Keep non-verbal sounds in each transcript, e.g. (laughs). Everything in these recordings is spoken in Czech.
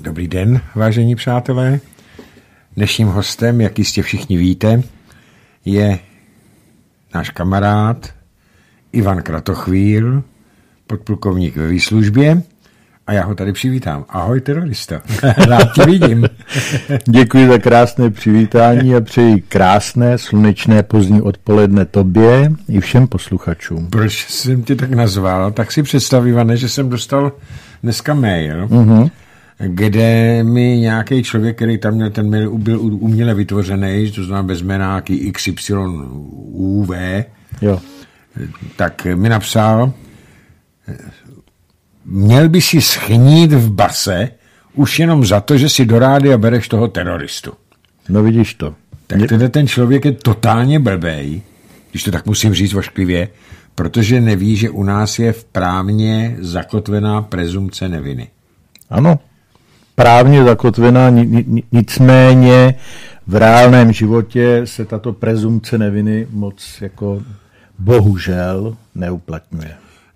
Dobrý den, vážení přátelé. Dnešním hostem, jak jistě všichni víte, je náš kamarád Ivan Kratochvíl, podplukovník ve výslužbě a já ho tady přivítám. Ahoj terorista, (laughs) rád tě vidím. (laughs) Děkuji za krásné přivítání a přeji krásné slunečné pozdní odpoledne tobě i všem posluchačům. Proč jsem tě tak nazval? Tak si představ, Ivane, že jsem dostal dneska mail, uh-huh. Kde mi nějaký člověk, který tam měl ten mail, byl uměle vytvořený, to znamená bez jmenáky XYUV, jo. tak mi napsal, měl by si schnít v base už jenom za to, že si do rádia bereš toho teroristu. No vidíš to. Tak teda ten člověk je totálně blbej, když to tak musím říct vošklivě, protože neví, že u nás je v právně zakotvená prezumce neviny. Ano, právně zakotvená, nicméně v reálném životě se tato prezumce neviny moc jako bohužel neuplatňuje.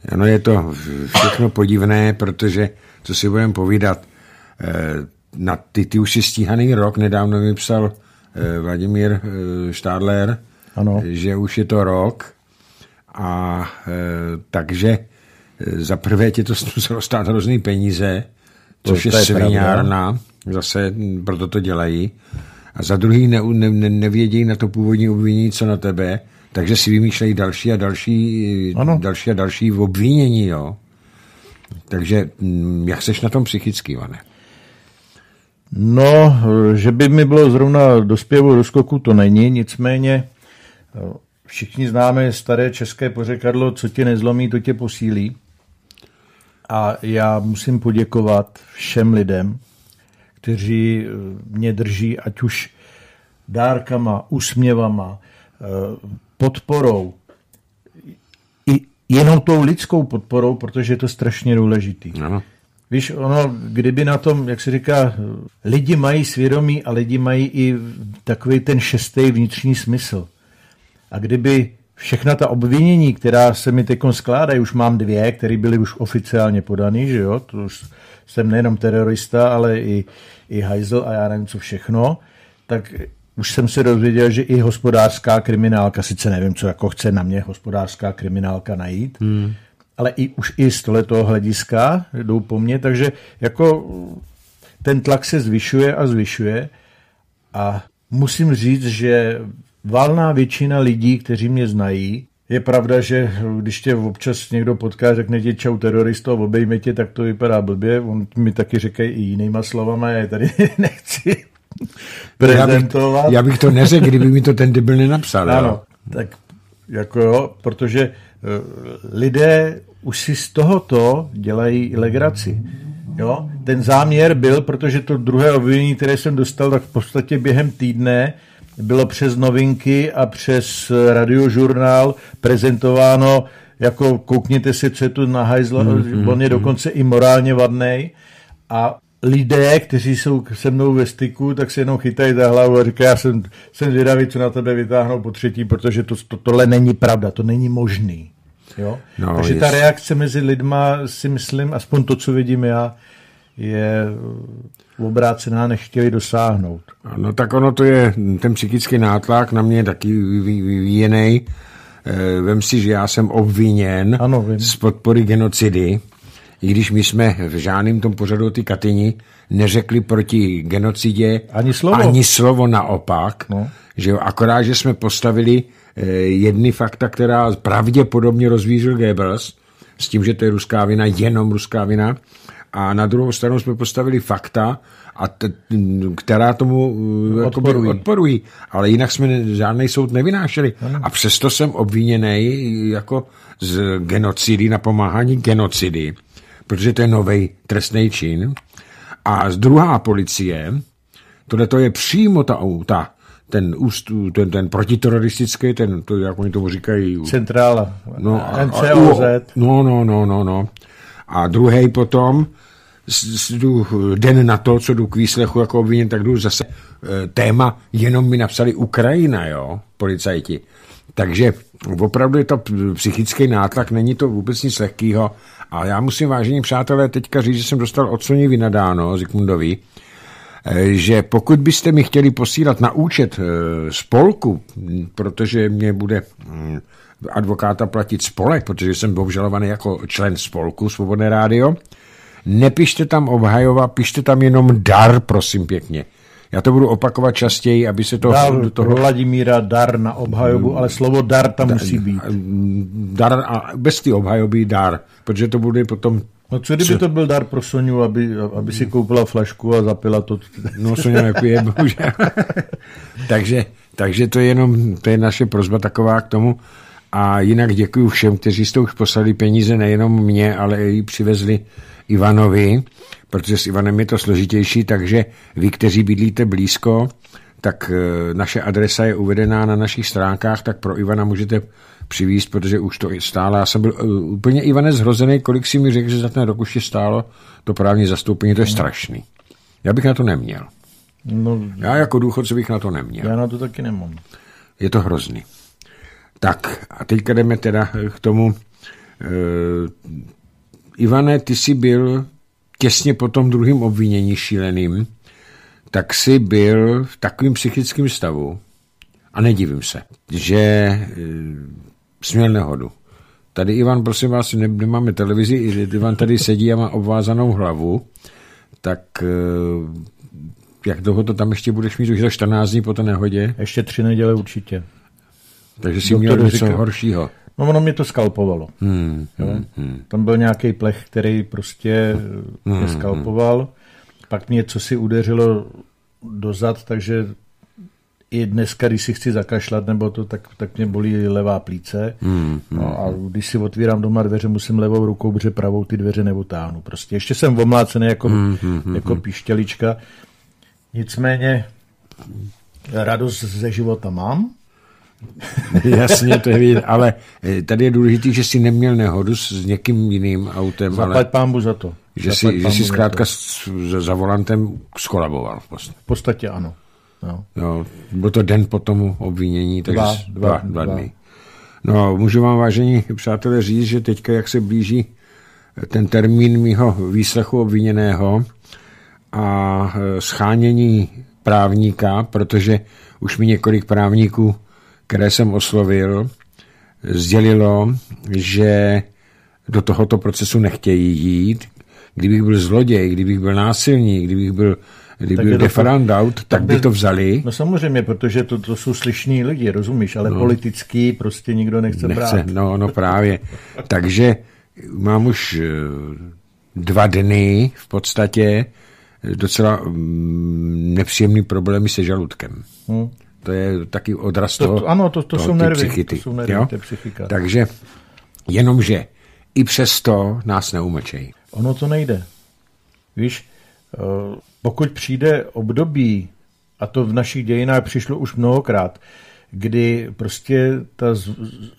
Ano, je to všechno podivné, protože, co si budeme povídat, eh, na ty, ty už si stíhaný rok, nedávno mi psal eh, Vladimír eh, Štádler, ano. že už je to rok a takže za prvé tě to (laughs) muselo stát hrozný peníze, což to je, je svinárna, zase proto to dělají. A za druhý ne, ne, nevědějí na to původní obvinění, co na tebe, takže si vymýšlejí další a další, ano. další a další obvinění, jo. Takže mm, jak seš na tom psychicky, Vane? No, že by mi bylo zrovna do zpěvu do skoku, to není, nicméně všichni známe staré české pořekadlo, co tě nezlomí, to tě posílí. A já musím poděkovat všem lidem, kteří mě drží, ať už dárkama, úsměvama, podporou, i jenom tou lidskou podporou, protože je to strašně důležitý. Ano. Víš, ono, kdyby na tom, jak se říká, lidi mají svědomí a lidi mají i takový ten šestý vnitřní smysl. A kdyby všechna ta obvinění, která se mi teď skládají, už mám dvě, které byly už oficiálně podané, že jo, to už jsem nejenom terorista, ale i, i hajzl a já nevím co všechno, tak už jsem se dozvěděl, že i hospodářská kriminálka, sice nevím, co jako chce na mě hospodářská kriminálka najít, hmm. ale i už i z tohoto hlediska jdou po mně, takže jako ten tlak se zvyšuje a zvyšuje. A musím říct, že valná většina lidí, kteří mě znají, je pravda, že když tě občas někdo potká, řekne ti čau teroristo obejme tě, tak to vypadá blbě. On mi taky říkají i jinýma slovama, já je tady (laughs) nechci prezentovat. Já bych, já bych to neřekl, kdyby mi to ten debil nenapsal. Ano, jo. tak jako jo, protože eh, lidé už si z tohoto dělají legraci. Jo? Ten záměr byl, protože to druhé obvinění, které jsem dostal, tak v podstatě během týdne bylo přes novinky a přes radiožurnál prezentováno jako koukněte si, co je tu na hajzla, mm, on je dokonce i morálně vadný a lidé, kteří jsou se mnou ve styku, tak se jenom chytají za hlavu a říkají, já jsem, jsem zvědavý, co na tebe vytáhnou po třetí, protože to, to, tohle není pravda, to není možný. Jo? No, Takže jest. ta reakce mezi lidma si myslím, aspoň to, co vidím já, je obrácená, nechtěli dosáhnout. No tak ono to je, ten psychický nátlak na mě je taky vyvíjený. Eh, vem si, že já jsem obviněn ano, z podpory genocidy i když my jsme v žádném tom pořadu ty Katyni neřekli proti genocidě ani slovo, ani slovo naopak, no. že jo, akorát, že jsme postavili eh, jedny fakta, která pravděpodobně rozvířil Goebbels, s tím, že to je ruská vina, jenom ruská vina, a na druhou stranu jsme postavili fakta, a t, která tomu eh, odporují. odporují. Ale jinak jsme žádný soud nevynášeli. Ano. A přesto jsem obviněný jako z genocidy, na pomáhání genocidy protože to je nový trestný čin. A z druhá policie, tohle to je přímo ta, ta ten, ten, ten protiteroristický, ten, to, jak oni tomu říkají. Centrála. No, NCOZ. No, no, no, no, no. A druhý potom, jdu den na to, co jdu k výslechu jako obviněn, tak jdu zase e, téma, jenom mi napsali Ukrajina, jo, policajti. Takže opravdu je to psychický nátlak, není to vůbec nic lehkého. A já musím, vážení přátelé, teďka říct, že jsem dostal od Sony vynadáno Zikmundovi, e, že pokud byste mi chtěli posílat na účet e, spolku, protože mě bude mm, advokáta platit spolek, protože jsem obžalovaný jako člen spolku Svobodné rádio, Nepište tam obhajova, pište tam jenom dar, prosím pěkně. Já to budu opakovat častěji, aby se to... Dar do toho... Vladimíra dar na obhajobu, ale slovo dar tam da, musí být. Dar a bez ty obhajoby dar, protože to bude potom... No co kdyby to byl dar pro Soniu, aby, aby si koupila flašku a zapila to? No Sonia nepije, bohužel. (laughs) takže, takže to je jenom, to je naše prozba taková k tomu. A jinak děkuji všem, kteří jste už poslali peníze, nejenom mě, ale i přivezli Ivanovi, protože s Ivanem je to složitější, takže vy, kteří bydlíte blízko, tak e, naše adresa je uvedená na našich stránkách, tak pro Ivana můžete přivízt, protože už to stále. Já jsem byl e, úplně Ivane zhrozený, kolik si mi řekl, že za ten rok už je stálo to právní zastoupení, to je strašný. Já bych na to neměl. No, já jako důchodce bych na to neměl. Já na to taky nemám. Je to hrozný. Tak a teďka jdeme teda k tomu, e, Ivane, ty jsi byl těsně po tom druhém obvinění šíleným, tak jsi byl v takovém psychickém stavu, a nedivím se, že e, jsi měl nehodu. Tady Ivan, prosím vás, ne, nemáme televizi, Ivan tady sedí a má obvázanou hlavu, tak e, jak dlouho to tam ještě budeš mít? Už za 14 dní po té nehodě? Ještě tři neděle určitě. Takže jsi Doktor měl něco říká, horšího. No ono mě to skalpovalo. Hmm, hmm, hmm. Tam byl nějaký plech, který prostě hmm, mě hmm. skalpoval. Hmm. Pak mě co si udeřilo dozad, takže i dneska, když si chci zakašlat nebo to, tak, tak mě bolí levá plíce. Hmm, no a když si otvírám doma dveře, musím levou rukou, protože pravou ty dveře neotáhnu. Prostě ještě jsem omlácený jako, hmm, hmm, jako píšťalička. Nicméně radost ze života mám. (laughs) Jasně, to je vidět, ale eh, tady je důležité, že jsi neměl nehodu s někým jiným autem. Zaplať ale, pámbu za to. Že jsi, že jsi zkrátka s, za volantem skolaboval. Vlastně. V podstatě ano. No. Jo, byl to den po tomu obvinění, takže dva, dva, dva, dva dny. No, můžu vám, vážení přátelé, říct, že teďka, jak se blíží ten termín mýho výslechu obviněného a eh, schánění právníka, protože už mi několik právníků které jsem oslovil, sdělilo, že do tohoto procesu nechtějí jít. Kdybych byl zloděj, kdybych byl násilník, kdybych byl Kdyby byl referendum, tak, tak by to vzali. No samozřejmě, protože to, to jsou slyšní lidi, rozumíš, ale no. politický prostě nikdo nechce, nechce brát. No, no právě. Takže mám už eh, dva dny v podstatě docela mm, nepříjemný problémy se žaludkem. Hmm. To je taky odraz to, toho, to, Ano, to, to, jsou nervy, psychity, to jsou nervy, jo? to je psychika. Takže jenomže i přesto nás neumečejí. Ono to nejde. Víš, eh, pokud přijde období, a to v našich dějinách přišlo už mnohokrát, kdy prostě ta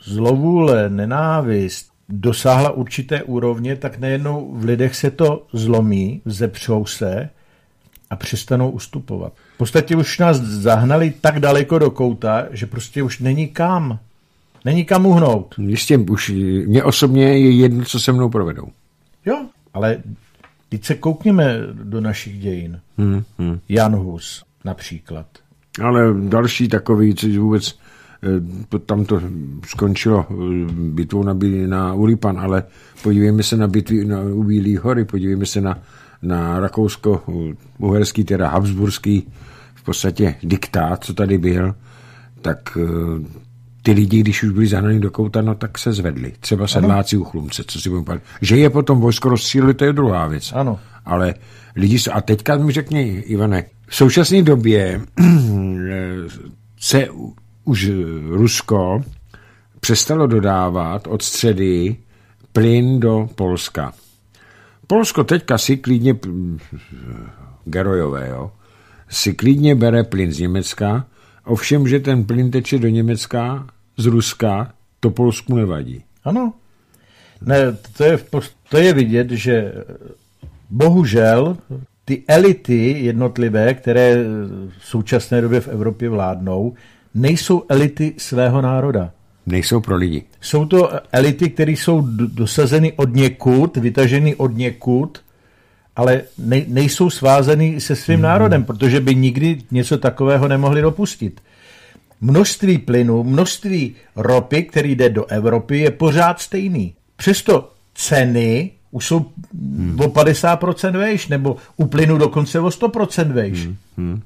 zlovůle, nenávist dosáhla určité úrovně, tak nejednou v lidech se to zlomí, zepřou se a přestanou ustupovat. V podstatě už nás zahnali tak daleko do kouta, že prostě už není kam. Není kam uhnout. Jistě, už mě osobně je jedno, co se mnou provedou. Jo, ale teď se koukněme do našich dějin. Hmm, hmm. Jan Hus například. Ale další takový, co vůbec eh, tam to skončilo eh, bitvou na, na Ulipan, ale podívejme se na bitvy na, u Bílý hory, podívejme se na na rakousko-uherský, teda habsburský v podstatě diktát, co tady byl, tak eh, ty lidi, když už byli zahnaní do kouta, no tak se zvedli. Třeba sedláci u chlumce, co si budeme Že je potom vojsko rozstřílili, to je druhá věc. Ano. Ale lidi jsou, a teďka mi řekni, Ivane, v současné době (clears throat) se už Rusko přestalo dodávat od středy plyn do Polska. Polsko teďka si klidně, gerojové, jo, si klidně bere plyn z Německa, ovšem, že ten plyn teče do Německa z Ruska, to Polsku nevadí. Ano. Ne, to je, to je vidět, že bohužel ty elity jednotlivé, které v současné době v Evropě vládnou, nejsou elity svého národa. Nejsou pro lidi. Jsou to elity, které jsou dosazeny od někud, vytaženy od někud, ale ne, nejsou svázeny se svým hmm. národem, protože by nikdy něco takového nemohli dopustit. Množství plynu, množství ropy, který jde do Evropy, je pořád stejný. Přesto ceny už jsou hmm. o 50% vejš, nebo u plynu dokonce o 100% vejš. Hmm. Hmm.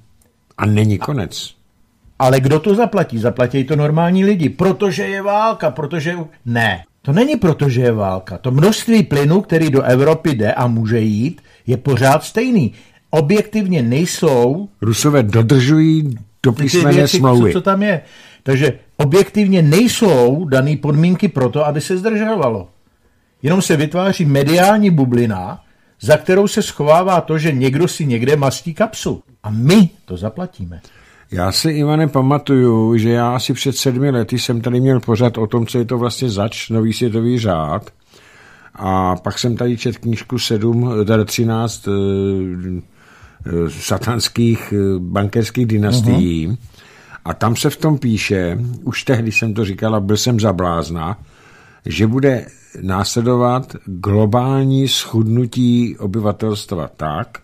A není konec. Ale kdo to zaplatí? Zaplatí to normální lidi, protože je válka, protože... Ne, to není proto, že je válka. To množství plynu, který do Evropy jde a může jít, je pořád stejný. Objektivně nejsou... Rusové dodržují do smlouvy. Co, co tam je. Takže objektivně nejsou dané podmínky pro to, aby se zdržovalo. Jenom se vytváří mediální bublina, za kterou se schovává to, že někdo si někde mastí kapsu. A my to zaplatíme. Já si, Ivane, pamatuju, že já asi před sedmi lety jsem tady měl pořád o tom, co je to vlastně zač, nový světový řád. A pak jsem tady čet knížku 7, teda 13 uh, uh, satanských uh, bankerských dynastií. Uh-huh. A tam se v tom píše, už tehdy jsem to říkal a byl jsem zablázna, že bude následovat globální schudnutí obyvatelstva tak,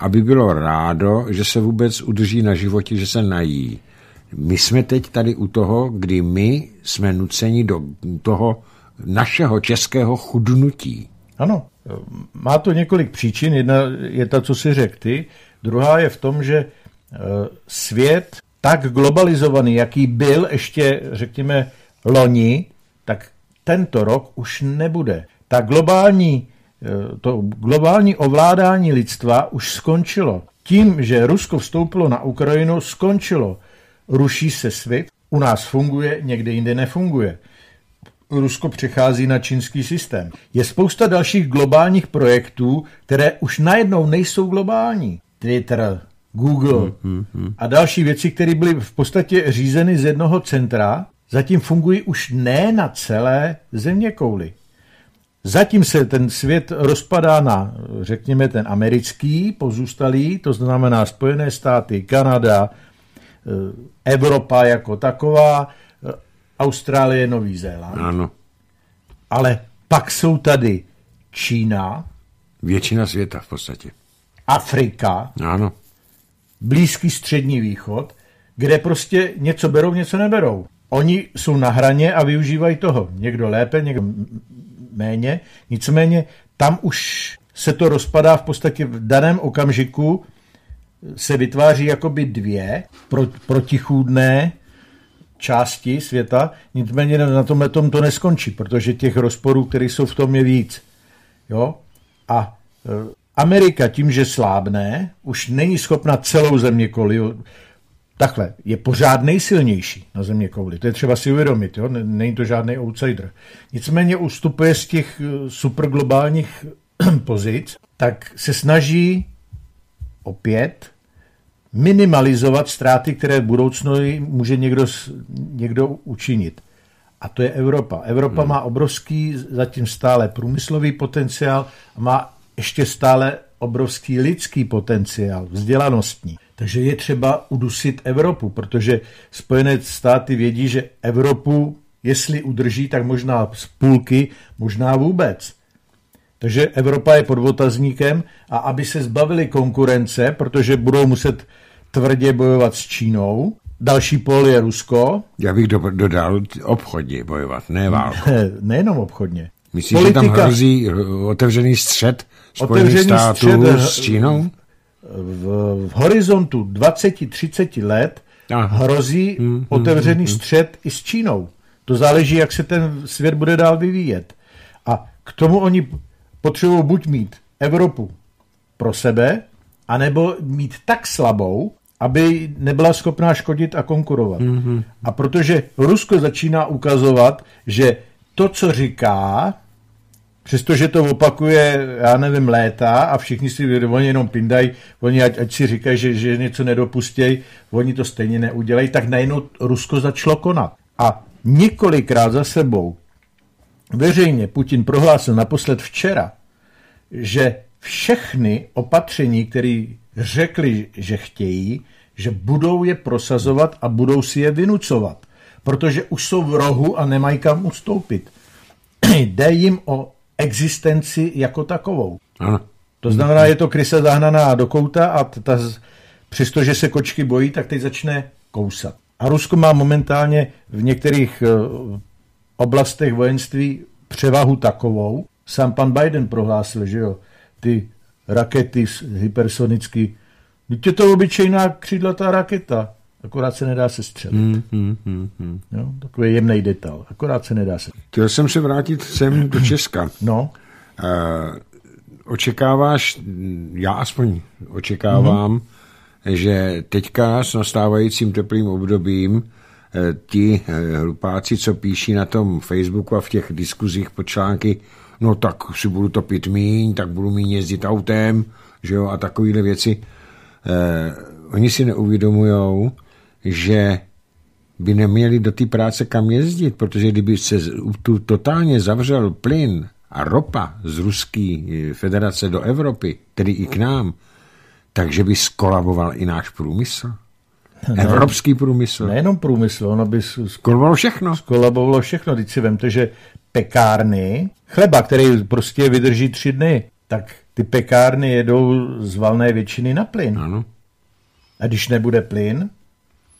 aby bylo rádo, že se vůbec udrží na životě, že se nají. My jsme teď tady u toho, kdy my jsme nuceni do toho našeho českého chudnutí. Ano, má to několik příčin. Jedna je ta, co si řekl ty. Druhá je v tom, že eh, svět tak globalizovaný, jaký byl ještě, řekněme, loni, tak tento rok už nebude. Ta globální to globální ovládání lidstva už skončilo. Tím, že Rusko vstoupilo na Ukrajinu, skončilo. Ruší se svět, u nás funguje, někde jinde nefunguje. Rusko přechází na čínský systém. Je spousta dalších globálních projektů, které už najednou nejsou globální. Twitter, Google hmm, hmm, hmm. a další věci, které byly v podstatě řízeny z jednoho centra, zatím fungují už ne na celé země kouli. Zatím se ten svět rozpadá na, řekněme, ten americký pozůstalý, to znamená Spojené státy, Kanada, eh, Evropa jako taková, eh, Austrálie, Nový Zéland. Ano. Ale pak jsou tady Čína. Většina světa v podstatě. Afrika. Ano. Blízký střední východ, kde prostě něco berou, něco neberou. Oni jsou na hraně a využívají toho. Někdo lépe, někdo méně. Nicméně tam už se to rozpadá v podstatě v daném okamžiku se vytváří jakoby dvě pro, protichůdné části světa, nicméně na tomhle tom to neskončí, protože těch rozporů, které jsou v tom, je víc. Jo? A e, Amerika tím, že slábne, už není schopna celou země koli Takhle, je pořád nejsilnější na země kouli. To je třeba si uvědomit, jo? není to žádný outsider. Nicméně ustupuje z těch eh, superglobálních (clears throat) pozic, tak se snaží opět minimalizovat ztráty, které v budoucnu může někdo, někdo učinit. A to je Evropa. Evropa hmm. má obrovský zatím stále průmyslový potenciál a má ještě stále obrovský lidský potenciál, vzdělanostní. Takže je třeba udusit Evropu, protože Spojené státy vědí, že Evropu, jestli udrží, tak možná z půlky, možná vůbec. Takže Evropa je pod otazníkem a aby se zbavili konkurence, protože budou muset tvrdě bojovat s Čínou, další pol je Rusko. Já bych dodal obchodně bojovat, ne válku. Ne, nejenom obchodně. Myslíš, Politika, že tam hrozí otevřený střed Spojených států střed, s Čínou? V, v horizontu 20-30 let Aha. hrozí hmm, hmm otevřený hmm, střed i s Čínou. To záleží, jak se ten svět bude dál vyvíjet. A k tomu oni potřebují buď mít Evropu pro sebe, anebo mít tak slabou, aby nebyla schopná škodit a konkurovat. Mm-hmm. A protože Rusko začíná ukazovat, že to, co říká, Přestože to opakuje, já nevím, léta a všichni si oni jenom pindají, oni ať, ať si říkají, že, že něco nedopustějí, oni to stejně neudělají, tak najednou Rusko začalo konat. A několikrát za sebou veřejně Putin prohlásil naposled včera, že všechny opatření, které řekli, že chtějí, že budou je prosazovat a budou si je vynucovat, protože už jsou v rohu a nemají kam ustoupit. (clears throat) Jde jim o existenci jako takovou. Ano. To znamená, je to krysa zahnaná do kouta a ta, přestože se kočky bojí, tak teď začne kousat. A Rusko má momentálně v některých eh, oblastech vojenství převahu takovou. Sám pan Biden prohlásil, že jo, ty rakety hypersonicky, teď je to obyčejná křídlatá raketa, akorát se nedá se střelit. Hmm, hmm, hmm, hmm. Jo, takový jemný detail, akorát se nedá se. Chtěl jsem se vrátit sem do Česka. No. Uh, očekáváš, já aspoň očekávám, hmm že teďka s nastávajícím teplým obdobím eh, ti eh, hlupáci, co píší na tom Facebooku a v těch diskuzích pod články, no tak si budu topit míň, tak budu míň jezdit autem, že jo, a takovéhle věci. Eh, oni si neuvědomují, že by neměli do té práce kam jezdit, protože kdyby se tu totálně zavřel plyn a ropa z Ruské federace do Evropy, tedy i k nám, takže by skolaboval i náš průmysl? Ne, Evropský průmysl? Nejenom průmysl, ono by skolabovalo všechno. Skolabovalo všechno. Teď si vemte, že pekárny, chleba, který prostě vydrží tři dny, tak ty pekárny jedou z valné většiny na plyn. Ano. A když nebude plyn,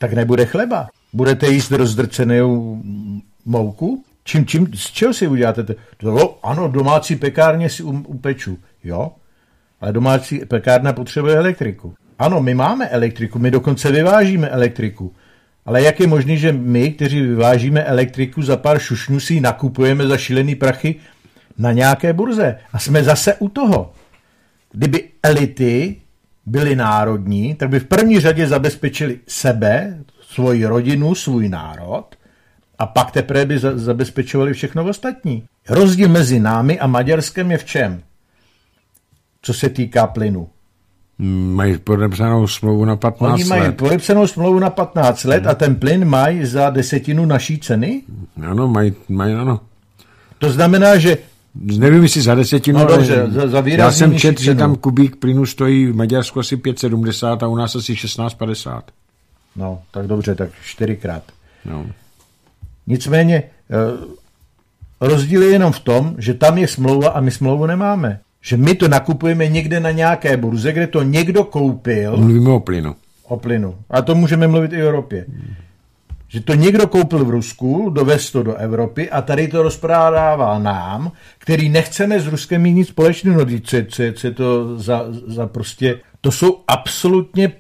tak nebude chleba. Budete jíst rozdrcenou mouku? Čím, čím, z čeho si uděláte? To, ano, domácí pekárně si um, upeču. Jo, ale domácí pekárna potřebuje elektriku. Ano, my máme elektriku, my dokonce vyvážíme elektriku. Ale jak je možné, že my, kteří vyvážíme elektriku, za pár šušňů si nakupujeme za šilený prachy na nějaké burze? A jsme zase u toho. Kdyby elity byly národní, tak by v první řadě zabezpečili sebe, svoji rodinu, svůj národ a pak teprve by zabezpečovali všechno ostatní. Rozdíl mezi námi a Maďarskem je v čem? co se týká plynu. Mají podepsanou smlouvu na 15 Oni mají let. podepsanou smlouvu na 15 let a ten plyn mají za desetinu naší ceny? Ano, mají, mají ano. To znamená, že Nevím, jestli za desetinu, no, dobře, za, za já jsem čet, že tam kubík plynu stojí v Maďarsku asi 5,70 a u nás asi 16,50. No, tak dobře, tak čtyřikrát. No. Nicméně eh, rozdíl je jenom v tom, že tam je smlouva a my smlouvu nemáme že my to nakupujeme někde na nějaké burze, kde to někdo koupil. Mluvíme o plynu. O plynu. A to můžeme mluvit i o Evropě. Že to někdo koupil v Rusku, dovez to do Evropy a tady to rozprává nám, který nechceme s Ruskem mít nic společného. No, co, co, co je to za, za prostě... To jsou absolutně...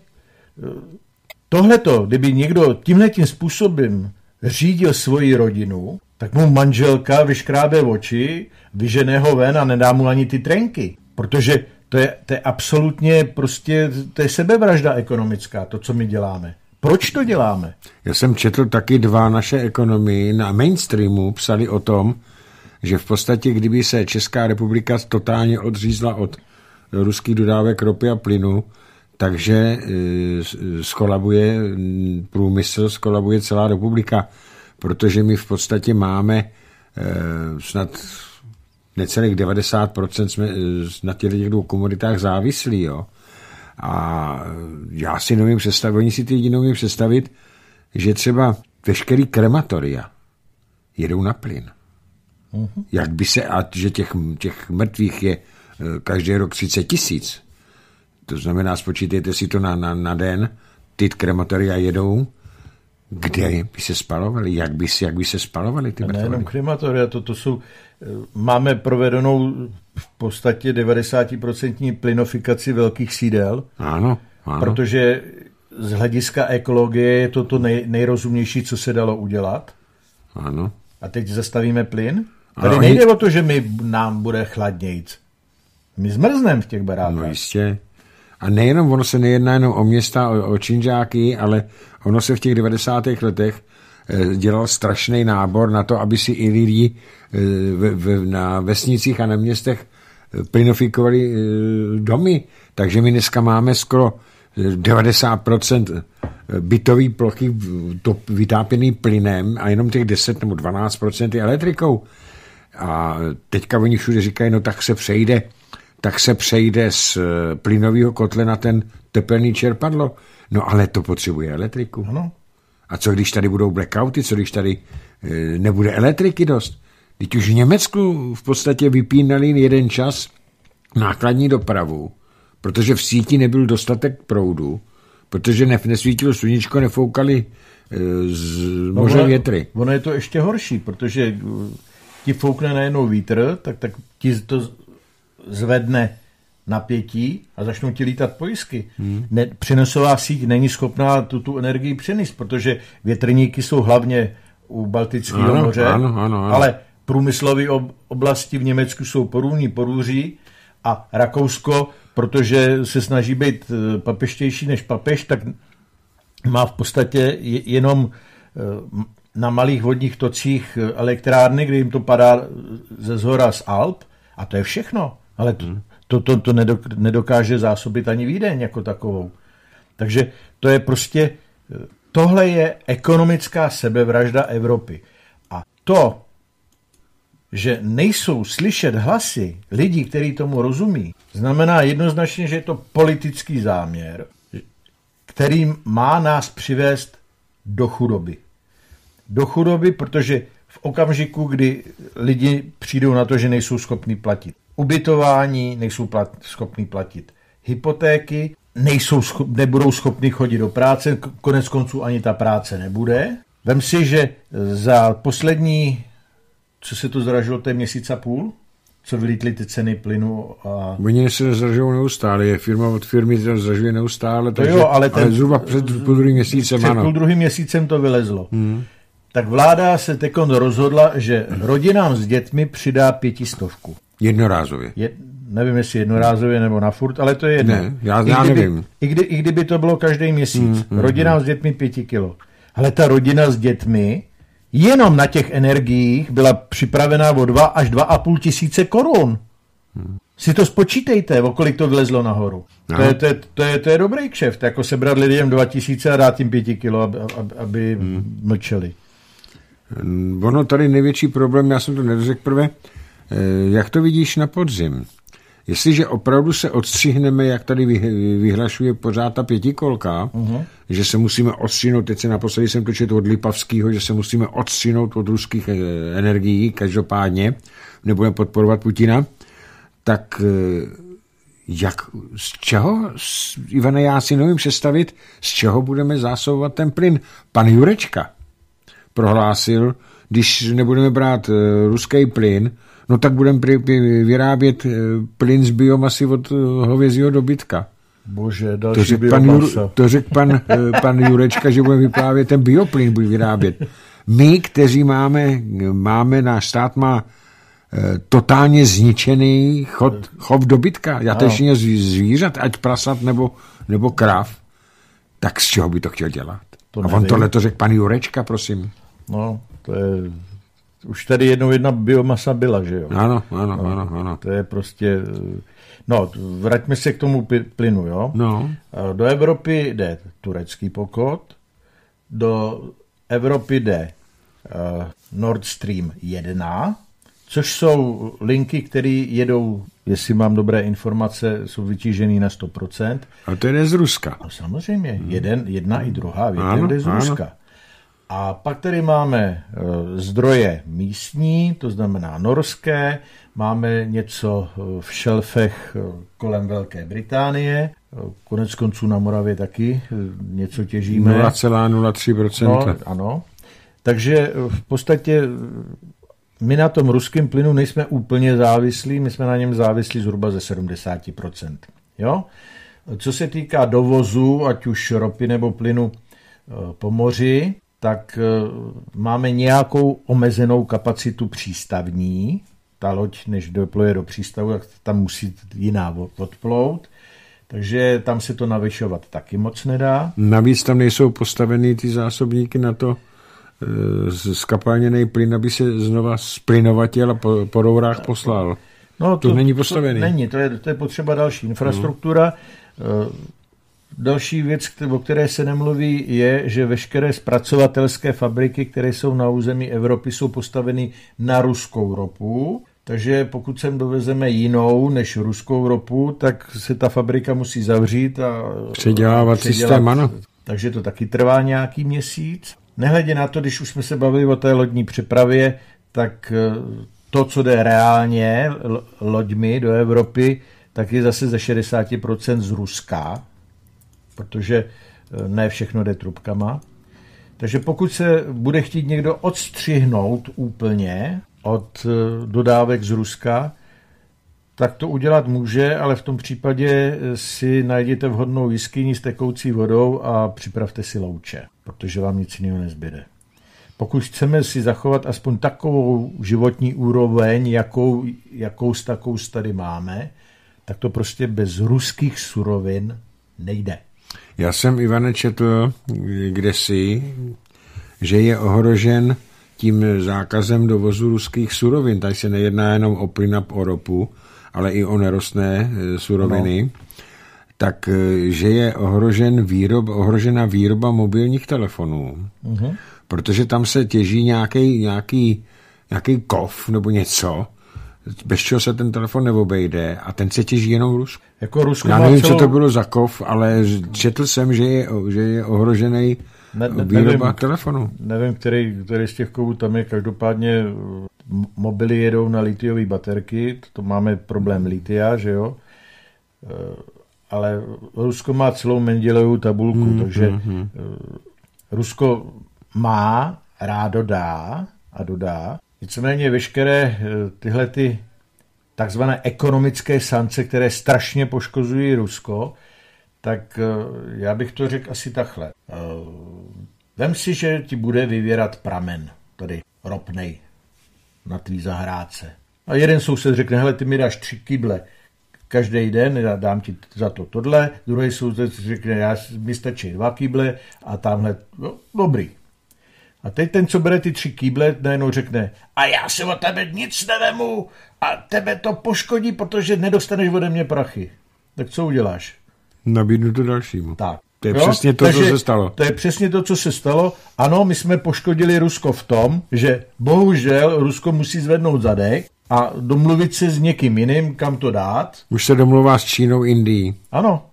Tohleto, kdyby někdo tímhletím způsobem řídil svoji rodinu, tak mu manželka vyškrábe oči, vyžene ho ven a nedá mu ani ty trenky. Protože to je, to je absolutně prostě, to je sebevražda ekonomická, to, co my děláme. Proč to děláme? Já jsem četl taky dva naše ekonomii na mainstreamu psali o tom, že v podstatě, kdyby se Česká republika totálně odřízla od ruských dodávek ropy a plynu, takže e, skolabuje průmysl, skolabuje celá republika, protože my v podstatě máme e, snad necelých 90% jsme eh, na těch dvou komoditách závislí, jo. A já si nevím představit, oni si ty lidi nevím představit, že třeba veškerý krematoria jedou na plyn. Uh-huh. Jak by se, a že těch, těch mrtvých je eh, každý rok 30 tisíc, to znamená, spočítejte si to na, na, na den, ty krematoria jedou, kde by se spalovaly, jak by, jak by se spalovaly ty mrtvoly. Nejenom krematoria, to, to jsou Máme provedenou v podstatě 90% plynofikaci velkých sídel. Ano, ano. Protože z hlediska ekologie je to to nej, nejrozumnější, co se dalo udělat. Ano. A teď zastavíme plyn. Tady ano, nejde oni... o to, že my, nám bude chladnějc. My zmrzneme v těch barákách. No jistě. A nejenom, ono se nejedná jenom o města, o, o činžáky, ale ono se v těch 90. letech dělal strašný nábor na to, aby si i lidi eh, na vesnicích a na městech eh, plynofikovali domy. Takže my dneska máme skoro 90% bytový plochy vytápěný plynem a jenom těch 10 nebo 12% je elektrikou. A teďka oni všude říkají, no tak se přejde tak se přejde z eh, plynového kotle na ten tepelný čerpadlo. No ale to potřebuje elektriku. Ano. A co když tady budou blackouty, co když tady e, nebude elektriky dost? Teď už v Německu v podstatě vypínali jeden čas nákladní dopravu, protože v síti nebyl dostatek proudu, protože ne, nesvítilo sluníčko, nefoukali e, z No, moře větry. Ono je to ještě horší, protože uh, ti foukne najednou vítr, tak, tak ti to zvedne napětí a začnou ti lítat pojistky. Hmm. Ne, přenosová síť není schopná tu, tu energii přenést, protože větrníky jsou hlavně u Baltického Ano, moře, ano, ano, ano. ale průmyslové ob, oblasti v Německu jsou porůvní porůří a Rakousko, protože se snaží být eh, papeštější než papež, tak má v podstatě je- jenom eh, na malých vodních tocích eh, elektrárny, kde jim to padá ze zhora z Alp a to je všechno. Ale to, to, to, to nedok- nedokáže zásobit ani Vídeň jako takovou. Takže to je prostě, tohle je ekonomická sebevražda Evropy. A to, že nejsou slyšet hlasy lidí, kteří tomu rozumí, znamená jednoznačně, že je to politický záměr, který má nás přivést do chudoby. Do chudoby, protože v okamžiku, kdy lidi přijdou na to, že nejsou schopni platit ubytování, nejsou plat, schopni platit hypotéky, nejsou schop, nebudou schopni chodit do práce, konec konců ani ta práce nebude. Vem si, že za poslední, co se to zdražilo, to je měsíc a půl, co vylítly ty ceny plynu a Oni se zdražují neustále, je firma od firmy se zdražuje neustále, takže, jo, ale ten- ale zhruba před půl druhým měsícem, před ano. půl druhým měsícem to vylezlo. Hmm. Tak vláda se tekon rozhodla, že rodinám s dětmi přidá pětistovku. Jednorázově. Je, nevím, jestli jednorázově nebo na furt, ale to je jedno. Ne, já- I já kdyby, nevím. I, kdy, I kdyby to bylo každý měsíc. Hmm, rodinám s dětmi pěti kilo. Ale ta rodina s dětmi jenom na těch energiích byla připravená o 2 až 2,5 tisíce korun. Si to spočítejte, o kolik to vylezlo nahoru. To Ano. je, to, je, to, je, to je dobrý kšeft, jako sebrat lidem 2000 a dát jim 5 kilo, aby, aby, aby mlčeli. Mm, Ono tady největší problém, já jsem to nedořekl prvé, jak to vidíš na podzim? Jestliže opravdu se odstřihneme, jak tady vy- vyhlašuje pořád ta pětikolka, uh-huh. že se musíme odstřihnout, teď se naposledy jsem to četl od Lipavského, že se musíme odstřihnout od ruských eh, energií, každopádně, nebudeme podporovat Putina, tak eh, jak, z čeho, Ivane, já si nevím představit, z čeho budeme zásobovat ten plyn. Pan Jurečka prohlásil, když nebudeme brát ruský plyn, no tak budeme vyrábět uh, plyn z biomasy od uh, hovězího dobytka. Bože, To další řekl pan, biomasa. Jur, to řek pan, pan Jurečka, že budeme vyprávět ten bioplyn bude vyrábět. My, kteří máme, máme, náš stát má eh, totálně zničený chod, chov dobytka, jatečně zví- zvířat, ať prasat nebo, nebo krav, tak z čeho by to chtěl dělat? To A on tohle to řekl pan Jurečka, prosím. No, to je... Už tady jednou jedna biomasa byla, že jo? Ano, ano, ano, ano. To je prostě... No, vraťme se k tomu plynu, jo? No, Do Evropy jde turecký pokot, do Evropy jde uh, Nord Stream 1, což jsou linky, které jedou, jestli mám dobré informace, jsou vytížený na 100%. a to je z Ruska. No samozřejmě, hmm. jeden, jedna i druhá větev Ano, jde z ano. Ruska. A pak tady máme eh, zdroje místní, to znamená norské, máme něco eh, v šelfech eh, kolem Velké Británie, konec konců na Moravě taky něco těžíme. 0,03%. No, ano. Takže v podstatě my na tom ruském plynu nejsme úplně závislí, my jsme na něm závislí zhruba ze 70%. Jo? Co se týká dovozu, ať už ropy nebo plynu po moři, tak eh, máme nějakou omezenou kapacitu přístavní. Ta loď, než dopluje do přístavu, tak tam musí jiná odplout. Takže tam se to navyšovat taky moc nedá. Navíc tam nejsou postaveny ty zásobníky na to eh, z- skapalněný plyn, aby se znova splinovatěl a po, po rourách poslal. No, To není postavený. To není, to je, to je potřeba další infrastruktura. Mm. Další věc, o které se nemluví, je, že veškeré zpracovatelské fabriky, které jsou na území Evropy, jsou postaveny na ruskou ropu. takže pokud sem dovezeme jinou než ruskou ropu, tak se ta fabrika musí zavřít a předělávat systém, ano. Takže to taky trvá nějaký měsíc. Nehledě na to, když už jsme se bavili o té lodní přepravě, tak eh, to, co jde reálně loďmi do Evropy, tak je zase ze 60% z Ruska, protože eh, ne všechno jde trubkama. Takže pokud se bude chtít někdo odstřihnout úplně od eh, dodávek z Ruska, tak to udělat může, ale v tom případě si najděte vhodnou jiskyni s tekoucí vodou a připravte si louče, protože vám nic jiného nezbyde. Pokud chceme si zachovat aspoň takovou životní úroveň, jakou, jakou s takou tady máme, tak to prostě bez ruských surovin nejde. Já jsem, Ivane, četl kde si, že je ohrožen tím zákazem dovozu ruských surovin. Tady se nejedná jenom o plyn a o ropu, ale i o nerostné e, suroviny. No. Tak, e, že je ohrožen výrob, ohrožena výroba mobilních telefonů. Uh-huh. Protože tam se těží nějaký, nějaký, nějaký kov nebo něco, bez čeho se ten telefon neobejde a ten se těží jenom v Rusku. Jako Rusko Já nevím, celou... co to bylo za kov, ale četl jsem, že je, že je ohrožený ne, ne, výroba nevím, telefonu. Nevím, který, který z těch kovů tam je. Každopádně mobily jedou na litiové baterky, to máme problém litia, že jo. E, ale Rusko má celou Mendelejovou tabulku, mm, takže mm, Rusko má, rádo dá a dodá. Nicméně veškeré e, tyhle ty takzvané ekonomické sance, které strašně poškozují Rusko, tak e, já bych to řekl asi takhle. Vem si, že ti bude vyvěrat pramen, tady ropnej, na tvý zahrádce. A jeden soused řekne, hele, ty mi dáš tři kyble každý den, dám ti za to tohle, druhý soused řekne, já, mi stačí dva kyble a tamhle, no, dobrý. A teď ten, co bere ty tři kýble, najednou řekne, a já se o tebe nic nevemu a tebe to poškodí, protože nedostaneš ode mě prachy. Tak co uděláš? Nabídnu to dalšímu. Tak. To je jo? přesně to, Takže co se stalo. To je přesně to, co se stalo. Ano, my jsme poškodili Rusko v tom, že bohužel Rusko musí zvednout zadek a domluvit se s někým jiným, kam to dát. Už se domluvá s Čínou, Indií. Ano.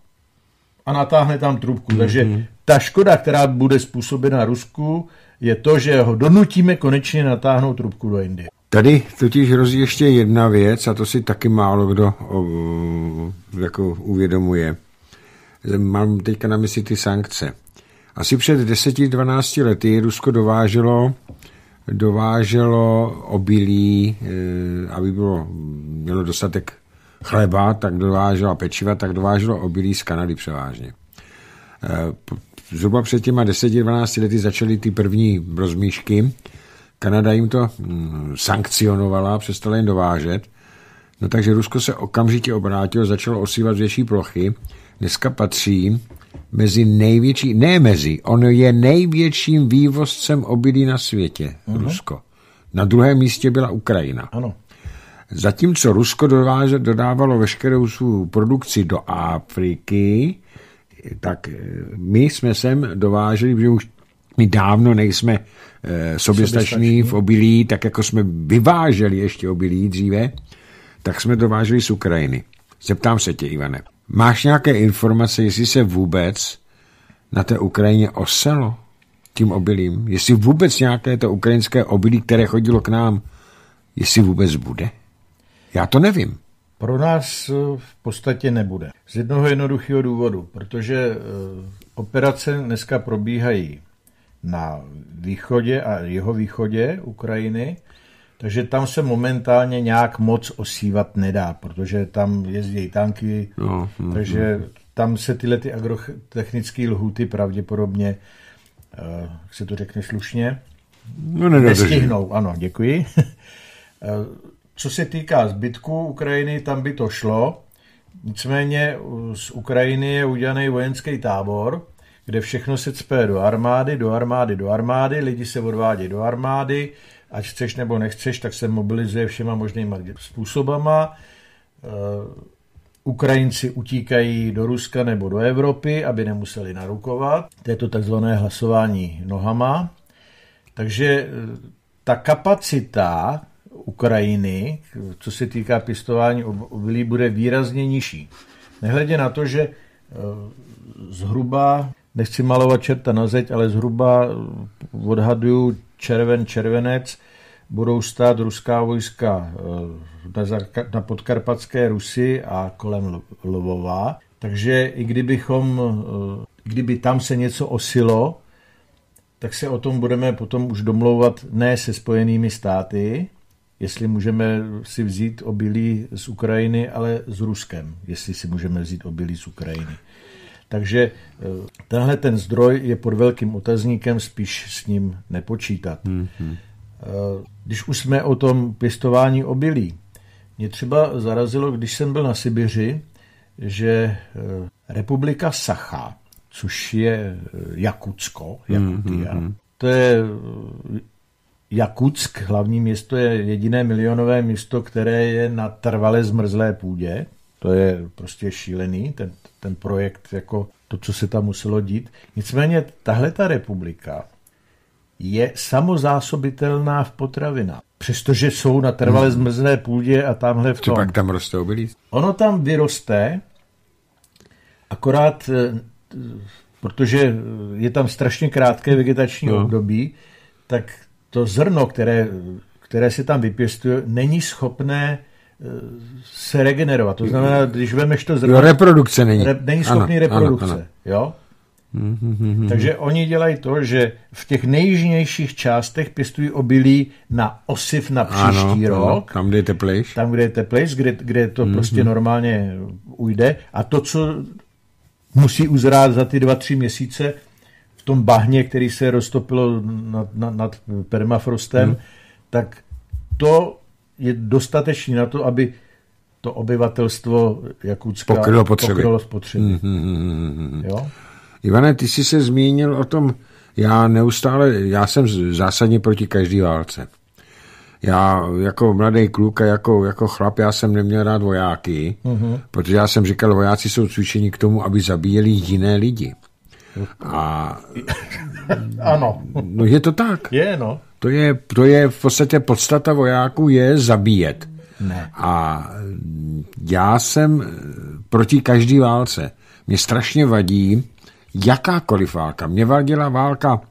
A natáhne tam trubku. Mm-hmm. Takže ta škoda, která bude způsobena Rusku, je to, že ho donutíme konečně natáhnout trubku do Indie. Tady totiž hrozí ještě jedna věc, a to si taky málo kdo jako uvědomuje mám teďka na mysli ty sankce. Asi před 10-12 lety Rusko dováželo dováželo obilí, eh, aby bylo, mělo dostatek chleba, tak dováželo pečiva, tak dováželo obilí z Kanady převážně. Zhruba před těma 10-12 lety začaly ty první rozmíšky. Kanada jim to hm, sankcionovala, přestala jim dovážet. No takže Rusko se okamžitě obrátilo, začalo osívat větší plochy dneska patří mezi největší, ne mezi, on je největším vývozcem obilí na světě, uh-huh. Rusko. Na druhém místě byla Ukrajina. Ano. Zatímco Rusko dováže, dodávalo veškerou svou produkci do Afriky, tak eh, my jsme sem dováželi, že už my dávno nejsme e, soběstační v obilí, tak jako jsme vyváželi ještě obilí dříve, tak jsme dováželi z Ukrajiny. Zeptám se tě, Ivane, Máš nějaké informace, jestli se vůbec na té Ukrajině oselo tím obilím? Jestli vůbec nějaké to ukrajinské obilí, které chodilo k nám, jestli vůbec bude? Já to nevím. Pro nás v podstatě nebude. Z jednoho jednoduchého důvodu, protože eh, operace dneska probíhají na východě a jeho východě Ukrajiny takže tam se momentálně nějak moc osívat nedá, protože tam jezdí tanky, no, no, takže no. tam se tyhle ty agrotechnické lhuty pravděpodobně, uh, jak se to řekne slušně, no, nestihnou. Ano, děkuji. (laughs) Co se týká zbytku Ukrajiny, tam by to šlo. Nicméně z Ukrajiny je udělaný vojenský tábor, kde všechno se cpe do armády, do armády, do armády, lidi se odvádějí do armády, ať chceš nebo nechceš, tak se mobilizuje všema možnýma způsobama. Eh, Ukrajinci utíkají do Ruska nebo do Evropy, aby nemuseli narukovat. To je to takzvané hlasování nohama. Takže eh, ta kapacita Ukrajiny, co se týká pěstování obilí, bude výrazně nižší. Nehledě na to, že eh, zhruba, nechci malovat čerta na zeď, ale zhruba odhaduju červen, červenec, budou stát ruská vojska na podkarpatské Rusy a kolem Lvova. Takže i kdybychom, kdyby tam se něco osilo, tak se o tom budeme potom už domlouvat ne se spojenými státy, jestli můžeme si vzít obilí z Ukrajiny, ale s Ruskem, jestli si můžeme vzít obilí z Ukrajiny. Takže eh, tenhle ten zdroj je pod velkým otazníkem, spíš s ním nepočítat. Mm-hmm. Když už jsme o tom pěstování obilí, mě třeba zarazilo, když jsem byl na Sibiři, že eh, republika Sacha, což je Jakutsko, Jakutia, mm-hmm. to je Jakutsk, hlavní město, je jediné milionové město, které je na trvale zmrzlé půdě. To je prostě šílený, ten, ten projekt, jako to, co se tam muselo dít. Nicméně tahle ta republika je samozásobitelná v potravinách. Přestože jsou na trvale hmm. zmrzlé půdě a tamhle v tom. Co pak tam roste obilí? Ono tam vyroste, akorát eh, protože je tam strašně krátké vegetační no. období, tak to zrno, které, které se tam vypěstuje, není schopné eh, se regenerovat. To znamená, když vemeš to zrno... Jo, reprodukce není. Re, není schopný ano, reprodukce. Ano, ano. Jo? Takže oni dělají to, že v těch nejjižnějších částech pěstují obilí na osiv na příští ano, rok. Tam, kde je teplejš. Tam, kde je teplejš, kde, kde to mm-hmm. prostě normálně ujde. A to, co musí uzrát za ty dva, tři měsíce tom bahně, který se roztopilo nad, nad, nad permafrostem, hmm. tak to je dostatečné na to, aby to obyvatelstvo Jakutska pokrylo potřeby. Pokrylo spotřeby. Hmm, hmm, hmm, jo? Ivane, ty jsi se zmínil o tom, já neustále, já jsem zásadně proti každý válce. Já jako mladý kluk a jako, jako chlap, já jsem neměl rád vojáky, mm-hmm. protože já jsem říkal, vojáci jsou cvičení k tomu, aby zabíjeli jiné lidi. A... (laughs) ano. No je to tak. Je, no. To je, to je v podstatě podstata vojáků je zabíjet. Ne. A já jsem proti každý válce. Mě strašně vadí jakákoliv válka. Mě vadila válka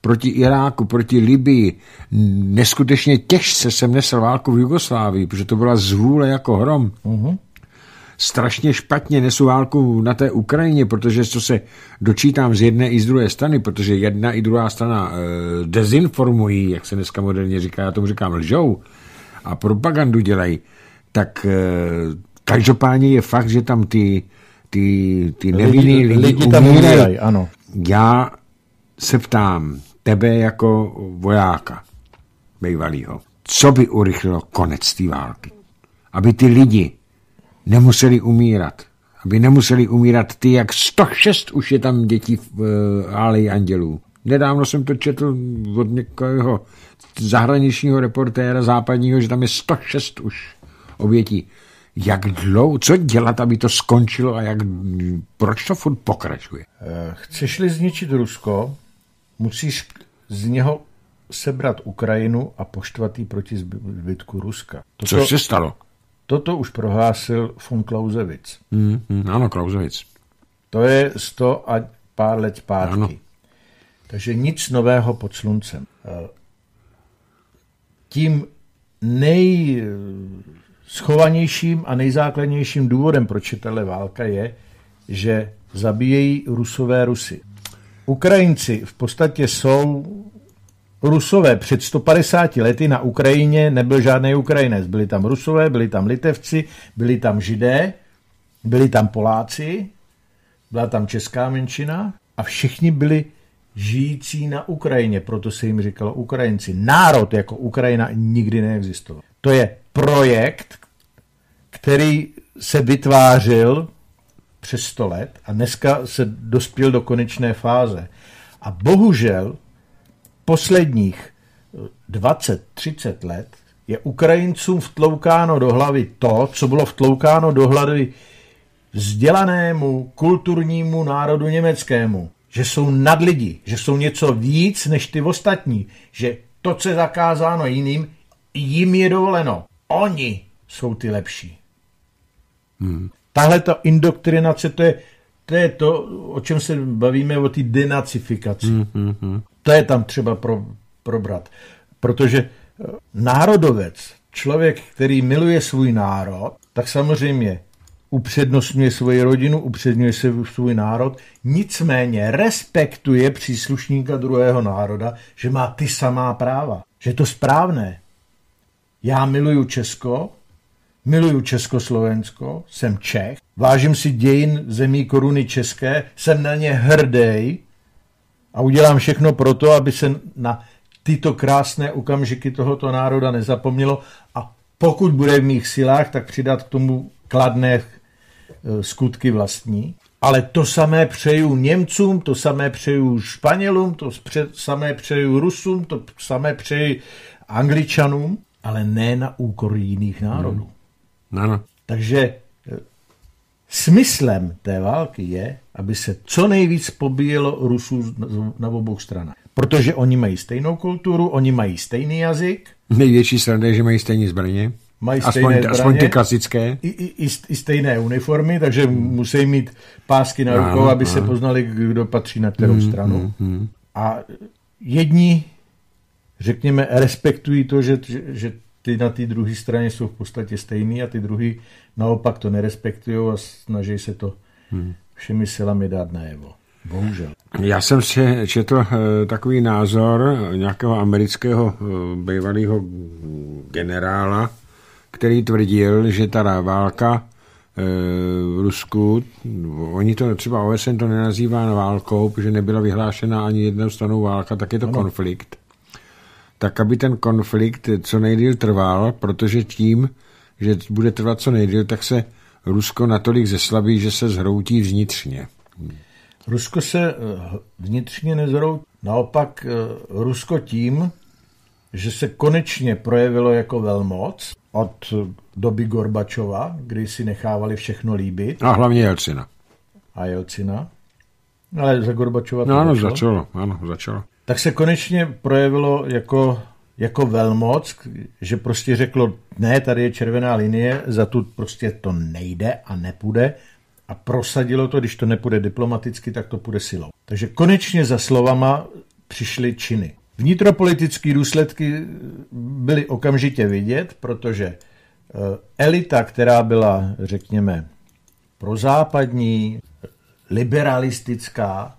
proti Iráku, proti Libii. Neskutečně těžce jsem nesl válku v Jugoslávii, protože to byla zvůle jako hrom. Uh-huh. Strašně špatně nesu válku na té Ukrajině, protože co se dočítám z jedné i z druhé strany, protože jedna i druhá strana e, dezinformují, jak se dneska moderně říká, já tomu říkám lžou, a propagandu dělají, tak e, každopádně je fakt, že tam ty, ty, ty nevinný lidi, lidi, lidi tam umírají. Ano. Já se ptám, tebe jako vojáka bývalýho, co by urychlilo konec té války? Aby ty lidi nemuseli umírat. Aby nemuseli umírat ty, jak 106 už je tam dětí v uh, Aleji andělů. Nedávno jsem to četl od někoho zahraničního reportéra západního, že tam je 106 už obětí. Jak dlouho, co dělat, aby to skončilo a jak, proč to furt pokračuje? Eh, chceš-li zničit Rusko, musíš z něho sebrat Ukrajinu a poštvat proti zbytku Ruska. Toto, Což se stalo? Toto už prohlásil von Clausewitz. Mm, mm, ano, Clausewitz. To je sto a pár let zpátky. Ano. Takže nic nového pod sluncem. Eh, tím nejschovanějším a nejzákladnějším důvodem, proč je válka, je, že zabíjejí Rusové Rusy. Ukrajinci v podstatě jsou Rusové. Před 150 lety na Ukrajině nebyl žádný Ukrajinec. Byli tam Rusové, byli tam Litevci, byli tam Židé, byli tam Poláci, byla tam česká menšina a všichni byli žijící na Ukrajině, proto se jim říkalo Ukrajinci. Národ jako Ukrajina nikdy neexistoval. To je projekt, který se vytvářel přes 100 let a dneska se dospěl do konečné fáze. A bohužel posledních 20-30 let je Ukrajincům vtloukáno do hlavy to, co bylo vtloukáno do hlavy vzdělanému kulturnímu národu německému, že jsou nad lidi, že jsou něco víc než ty ostatní, že to, co je zakázáno jiným, jim je dovoleno. Oni jsou ty lepší. Hmm. Tahle ta indoktrinace, to je, to je to, o čem se bavíme, o té denacifikaci. Hmm, hmm, hmm. To je tam třeba pro, probrat. Protože eh, národovec, člověk, který miluje svůj národ, tak samozřejmě upřednostňuje svoji rodinu, upřednostňuje svůj národ, nicméně respektuje příslušníka druhého národa, že má ty samá práva, že je to správné. Já miluju Česko, miluju Československo, jsem Čech, vážím si dějin zemí koruny české, jsem na ně hrdý a udělám všechno pro to, aby se na tyto krásné okamžiky tohoto národa nezapomnělo a pokud bude v mých silách, tak přidat k tomu kladné e, skutky vlastní. Ale to samé přeju Němcům, to samé přeju Španělům, to samé přeju Rusům, to samé přeju Angličanům, ale ne na úkor jiných národů. Hmm. Ano. Takže e, smyslem té války je, aby se co nejvíc pobíjelo Rusů na obou stranách. Protože oni mají stejnou kulturu, oni mají stejný jazyk. Největší sranda je, že mají stejné zbraně. Mají aspoň, stejné zbraně, aspoň ty klasické. I, i, i stejné uniformy, takže hmm. musí mít pásky na rukou, aby ano. se poznali, kdo patří na kterou hmm, stranu. Hmm, hmm. A jedni, řekněme, respektují to, že, že, že ty na té druhé straně jsou v podstatě stejný a ty druhý naopak to nerespektují a snaží se to hmm. Všemi silami dát najevo. Bohužel. Já jsem si četl eh, takový názor nějakého amerického eh, bývalého generála, který tvrdil, že ta válka eh, v Rusku, oni to třeba OSN to nenazývá válkou, protože nebyla vyhlášena ani jednou stranou válka, tak je to ano. konflikt. Tak aby ten konflikt co nejdíl trval, protože tím, že bude trvat co nejdíl, tak se Rusko natolik zeslabí, že se zhroutí vnitřně. Rusko se eh, vnitřně nezhroutí. Naopak eh, Rusko tím, že se konečně projevilo jako velmoc od doby Gorbačova, kdy si nechávali všechno líbit. A hlavně Jelcina. A Jelcina. Ale za Gorbačova to no, ano, začalo. začalo. Ano, začalo. Tak se konečně projevilo jako, jako velmoc, že prostě řeklo, ne, tady je červená linie, za tu prostě to nejde a nepůjde a prosadilo to, když to nepůjde diplomaticky, tak to půjde silou. Takže konečně za slovama přišly činy. Vnitropolitické důsledky byly okamžitě vidět, protože eh, elita, která byla, řekněme, prozápadní, liberalistická,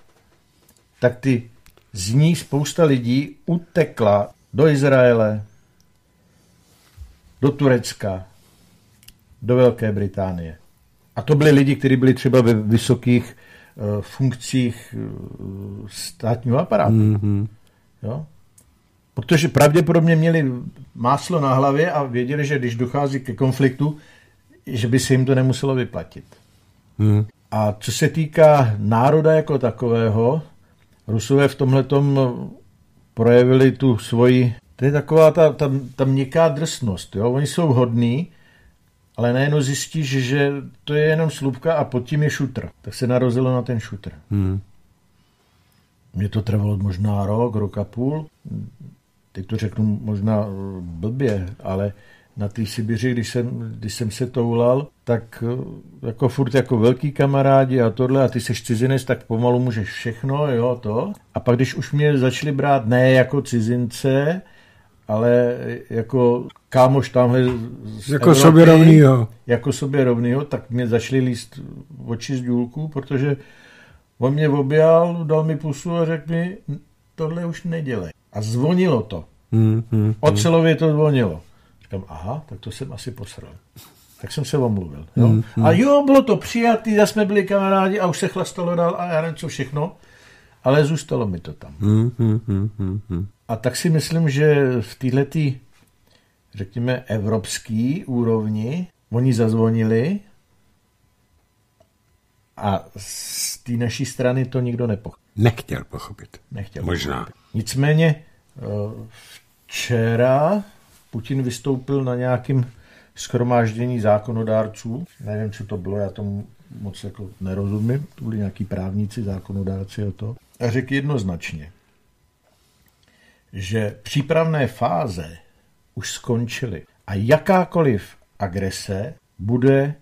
tak ty z ní spousta lidí utekla do Izraele, do Turecka, do Velké Británie. A to byli lidi, kteří byli třeba ve vysokých uh, funkcích uh, státního aparátu. Mm-hmm. Jo? Protože pravděpodobně měli máslo na hlavě a věděli, že když dochází ke konfliktu, že by se jim to nemuselo vyplatit. Mm. A co se týká národa jako takového, Rusové v tomhle projevili tu svoji, to je taková ta, ta, ta měkká drsnost. Jo? Oni jsou hodní, ale najednou zjistíš, že to je jenom slupka a pod tím je šutr. Tak se narozilo na ten šutr. Hmm. Mně to trvalo možná rok, rok a půl. Teď to řeknu možná blbě, ale na té Sibiři, když jsem, když jsem se toulal, tak jako furt jako velký kamarádi a tohle a ty seš cizinec, tak pomalu můžeš všechno, jo, to. A pak, když už mě začali brát ne jako cizince, ale jako kámoš tamhle z Jako Evropy, sobě rovnýho. Jako sobě rovnýho, tak mě začali líst oči z důlku, protože on mě objal, dal mi pusu a řekl mi, tohle už nedělej. A zvonilo to. Hmm, hmm, hmm. Ocelově to zvonilo. Říkám, aha, tak to jsem asi posral. Tak jsem se omluvil. Jo? Hmm, hmm. A jo, bylo to přijatý, já jsme byli kamarádi a už se chlastalo dál a já nevím co všechno, ale zůstalo mi to tam. Hmm, hmm, hmm, hmm. hmm. A tak si myslím, že v této, řekněme, evropské úrovni oni zazvonili a z té naší strany to nikdo nepochopil. Nechtěl pochopit. Nechtěl Možná. Pochopit. Nicméně eh, včera Putin vystoupil na nějakém schromáždění zákonodárců. Nevím, co to bylo, já tomu moc jako nerozumím. To byli nějaký právníci, zákonodárci a to. A řekl jednoznačně, že přípravné fáze už skončily. A jakákoliv agrese bude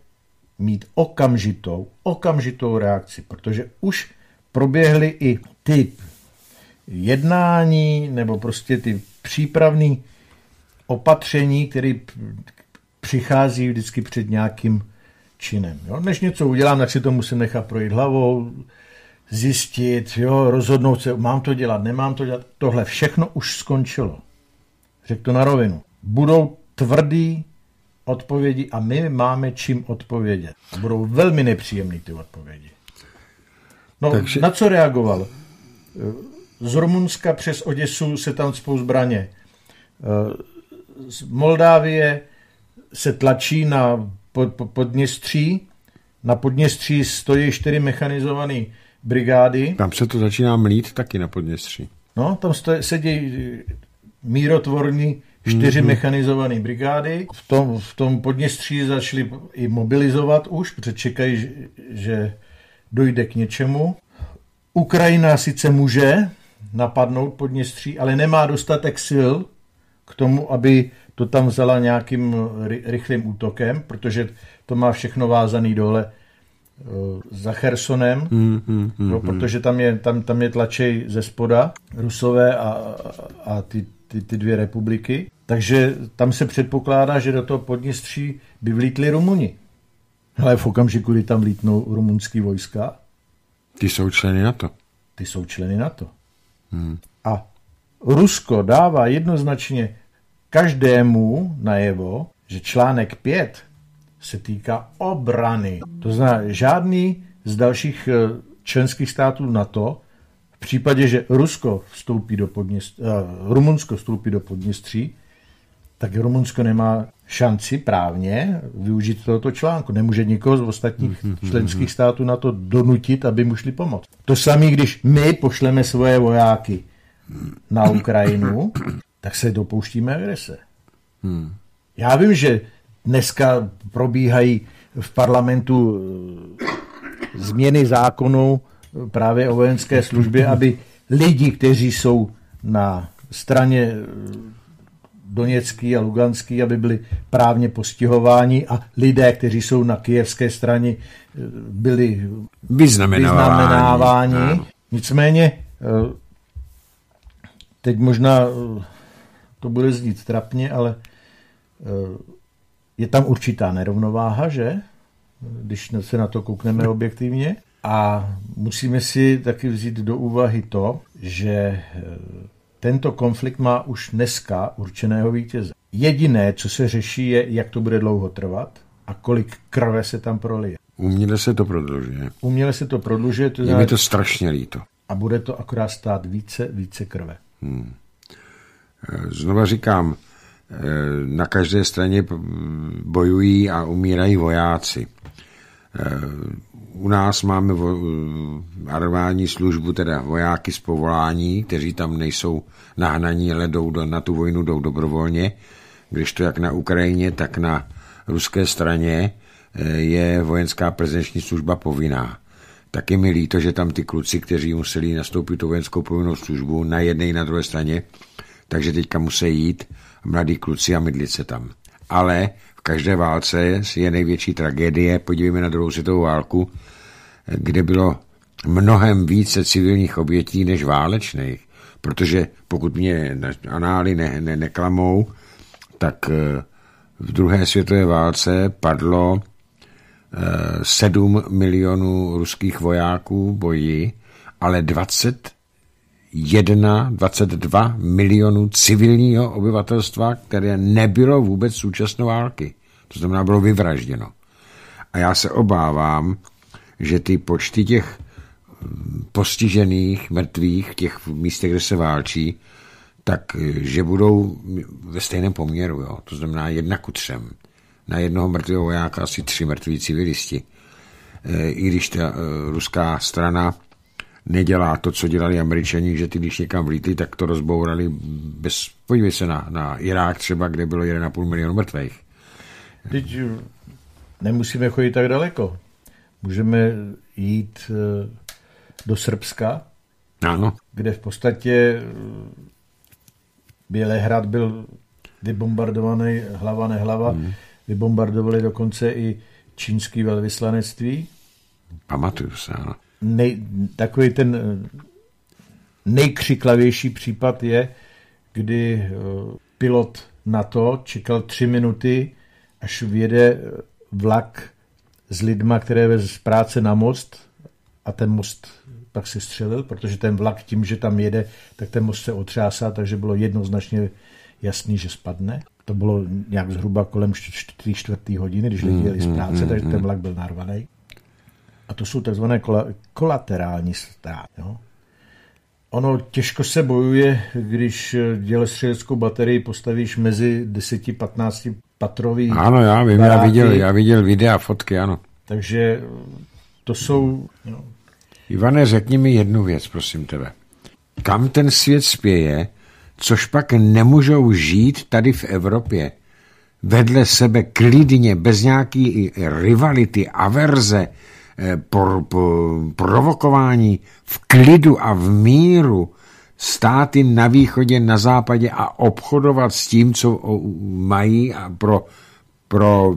mít okamžitou, okamžitou reakci, protože už proběhly i ty jednání nebo prostě ty přípravné opatření, které přichází vždycky před nějakým činem. Jo? Než něco udělám, tak si to musím nechat projít hlavou, zjistit, jo, rozhodnout se, mám to dělat, nemám to dělat. Tohle všechno už skončilo. Řekl to na rovinu. Budou tvrdý odpovědi a my máme čím odpovědět. Budou velmi nepříjemné ty odpovědi. No, Takže... na co reagoval? Z Rumunska přes Oděsu se tam spou zbraně. Z Moldávie se tlačí na Podněstří. Na Podněstří stojí čtyři mechanizované brigády. Tam se to začíná mlít taky na Podněstří. No, tam sedí mírotvorní čtyři mm-hmm. mechanizované brigády. V tom, v tom Podněstří začali i mobilizovat už, protože čekají, že dojde k něčemu. Ukrajina sice může napadnout Podněstří, ale nemá dostatek sil k tomu, aby to tam vzala nějakým rychlým útokem, protože to má všechno vázaný dole eh, za Chersonem, mm, mm, mm, no, protože tam je, tam, tam je tlačej ze spoda Rusové a, a ty, ty, ty dvě republiky. Takže tam se předpokládá, že do toho Podněstří by vlítli Rumuni. Ale v okamžiku, kdy tam vlítnou rumunský vojska. Ty jsou členy NATO. Ty jsou členy NATO. Hmm. Rusko dává jednoznačně každému najevo, že článek 5 se týká obrany. To znamená, žádný z dalších eh, členských států NATO v případě, že Rusko vstoupí do Podněstří, uh, Rumunsko vstoupí do Podněstří, tak Rumunsko nemá šanci právně využít tohoto článku. Nemůže nikoho z ostatních (laughs) členských států na to donutit, aby mu šli pomoct. To samé, když my pošleme svoje vojáky na Ukrajinu, tak se dopouštíme agrese. Hmm. Já vím, že dneska probíhají v parlamentu eh, změny zákonů právě o vojenské službě, aby lidi, kteří jsou na straně eh, Doněcký a Luganský, aby byli právně postihováni a lidé, kteří jsou na kijevské straně, eh, byli vyznamenáváni. Nicméně eh, teď možná eh, to bude znít trapně, ale je tam určitá nerovnováha, že? Když se na to koukneme objektivně. A musíme si taky vzít do úvahy to, že tento konflikt má už dneska určeného vítěze. Jediné, co se řeší, je, jak to bude dlouho trvat a kolik krve se tam prolije. Uměle se to prodlužuje. Uměle se to prodlužuje. To je mi to strašně líto. A bude to akorát stát více, více krve. Hmm. Znova říkám, eh, na každé straně bojují a umírají vojáci. Eh, u nás máme armádní službu, teda vojáky z povolání, kteří tam nejsou nahnaní, ale jdou do, na tu vojnu jdou dobrovolně, když to jak na Ukrajině, tak na ruské straně eh, je vojenská prezenční služba povinná. Taky mi líto, že tam ty kluci, kteří museli nastoupit tu vojenskou povinnou službu na jedné i na druhé straně, takže teďka musí jít mladí kluci a mydlit se tam. Ale každé válce je největší tragédie. Podívejme na druhou světovou válku, kde bylo mnohem více civilních obětí než válečných. Protože pokud mě anály ne, ne, neklamou, tak eh, v druhé světové válce padlo 7 eh, milionů ruských vojáků boji, ale 21, 22 milionů civilního obyvatelstva, které nebylo vůbec současnou války. To znamená, bylo vyvražděno. A já se obávám, že ty počty těch mm, postižených, mrtvých v těch místech, kde se válčí, tak že budou ve stejném poměru. Jo. To znamená jedna ku třem. Na jednoho mrtvého vojáka asi tři mrtví civilisti. E, I když ta e, ruská strana nedělá to, co dělali američani, že ty, když někam vlítli, tak to rozbourali bez... Podívej se na, na Irák třeba, kde bylo 1,5 milionu mrtvých. Teď nemusíme chodit tak daleko. Můžeme jít do Srbska, ano. kde v podstatě eh, Bělehrad byl vybombardovaný hlava nehlava. Hmm. Vybombardovali dokonce i čínský velvyslanectví. Pamatuju se, ano. Nej, takový ten eh, nejkřiklavější případ je, kdy eh, pilot NATO čekal tři minuty, až vyjede vlak s lidma, které veze z práce na most a ten most pak se střelil, protože ten vlak tím, že tam jede, tak ten most se otřásá, takže bylo jednoznačně jasný, že spadne. To bylo nějak zhruba kolem 4 čtvrtý hodiny, když lidi jeli z mm, práce, mm, takže ten mm. vlak byl narvaný. A to jsou takzvané kolaterální ztráty. No. Ono těžko se bojuje, když dělostřeleckou baterii postavíš mezi 10-15 patrový. Ano, já vím, baráky. já viděl, já viděl videa, fotky, ano. Takže to jsou... No. Ivane, řekni mi jednu věc, prosím tebe. Kam ten svět spěje, což pak nemůžou žít tady v Evropě? Vedle sebe klidně, bez nějaký rivality, averze, eh, por, por, provokování, v klidu a v míru, státy na východě, na západě a obchodovat s tím, co mají a pro, pro,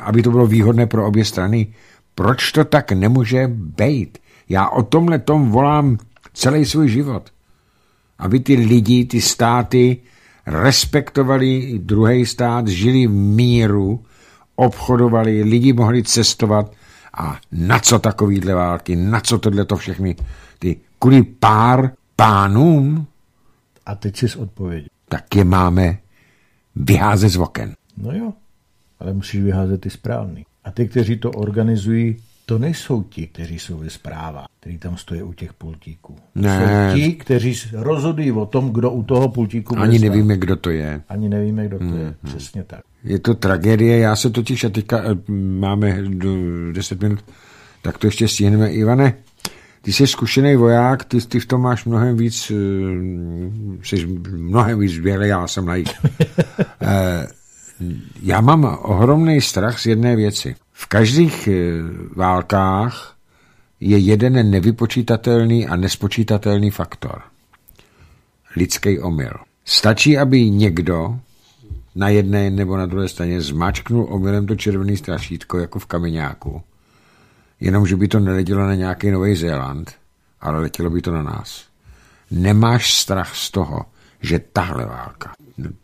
aby to bylo výhodné pro obě strany. Proč to tak nemůže být? Já o tomhle tom volám celý svůj život. Aby ty lidi, ty státy respektovali druhý stát, žili v míru, obchodovali, lidi mohli cestovat a na co takovýhle války, na co tohle to všechny, ty kvůli pár pánům. A teď si odpověď. Tak je máme vyházet z oken. No jo, ale musíš vyházet ty správný. A ty, kteří to organizují, to nejsou ti, kteří jsou ve zprávách, kteří tam stojí u těch pultíků. Ne. Jsou ti, kteří rozhodují o tom, kdo u toho pultíku Ani nevíme, kdo to je. Ani nevíme, kdo to hmm. je. Přesně tak. Je to tragédie. Já se totiž, a teďka eh, máme do 10 minut, tak to ještě stihneme. Ivane, ty jsi zkušený voják, ty, ty v tom máš mnohem víc, eh, jsi mnohem víc bělý, já jsem laik. (laughs) Eh, já mám ohromný strach z jedné věci. V každých eh, válkách je jeden nevypočítatelný a nespočítatelný faktor. Lidský omyl. Stačí, aby někdo na jedné nebo na druhé straně zmačknul omylem to červené strašítko jako v kameňáku Jenomže by to neletělo na nějaký Nový Zéland, ale letělo by to na nás. Nemáš strach z toho, že tahle válka,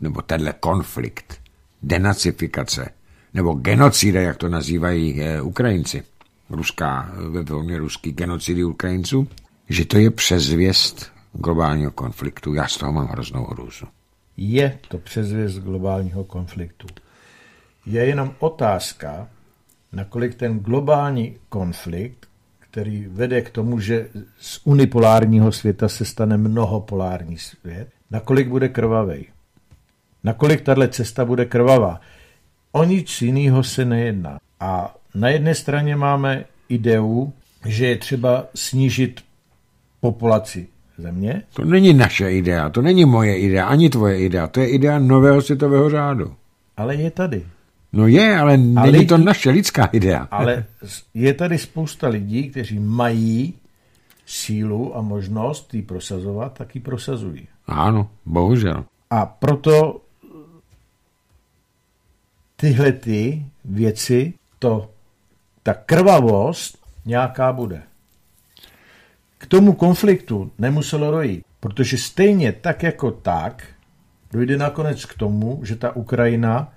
nebo tenhle konflikt, denacifikace, nebo genocida, jak to nazývají eh, Ukrajinci, ruská, ve velmi ruský genocidy Ukrajinců, že to je přezvěst globálního konfliktu. Já z toho mám hroznou hrůzu. Je to přezvěst globálního konfliktu. Je jenom otázka, nakolik ten globální konflikt, který vede k tomu, že z unipolárního světa se stane mnohopolární svět, nakolik bude krvavý. Nakolik tahle cesta bude krvavá. O nic jiného se nejedná. A na jedné straně máme ideu, že je třeba snížit populaci země. To není naše idea, to není moje idea, ani tvoje idea, to je idea nového světového řádu. Ale je tady. No je, ale není lidi, to naše lidská idea. Ale je tady spousta lidí, kteří mají sílu a možnost ji prosazovat, tak ji prosazují. Ano, bohužel. A proto tyhle ty věci, to, ta krvavost nějaká bude. K tomu konfliktu nemuselo dojít, protože stejně tak jako tak dojde nakonec k tomu, že ta Ukrajina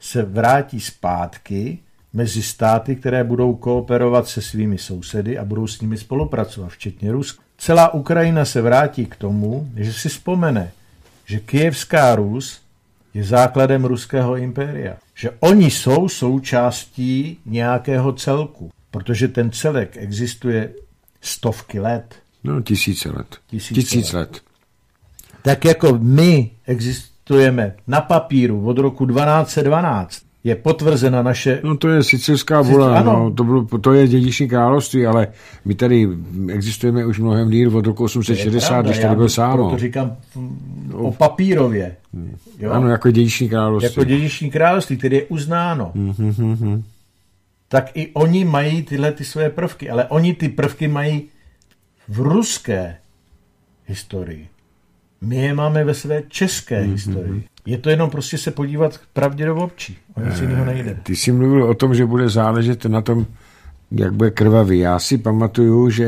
se vrátí zpátky mezi státy, které budou kooperovat se svými sousedy a budou s nimi spolupracovat, včetně Ruska. Celá Ukrajina se vrátí k tomu, že si vzpomene, že Kijevská Rus je základem ruského impéria. Že oni jsou součástí nějakého celku, protože ten celek existuje stovky let. No, tisíce let. Tisíce, tisíce let. let. Tak jako my existujeme existujeme na papíru od roku 1212, je potvrzena naše... No to je sicilská vůle, ano. no, to, bylo, to je dědiční království, ale my tady existujeme už mnohem díl od roku 860, když tady byl sám. To říkám o papírově. Jo? Ano, jako dědiční království. Jako dědiční království, tedy je uznáno. Mm-hmm. Tak i oni mají tyhle ty své prvky, ale oni ty prvky mají v ruské historii My je máme ve své české mm-hmm. historii. Je to jenom prostě se podívat pravdě do očí. O nic jiného nejde. Ty jsi mluvil o tom, že bude záležet na tom, jak bude krvavý. Já si pamatuju, že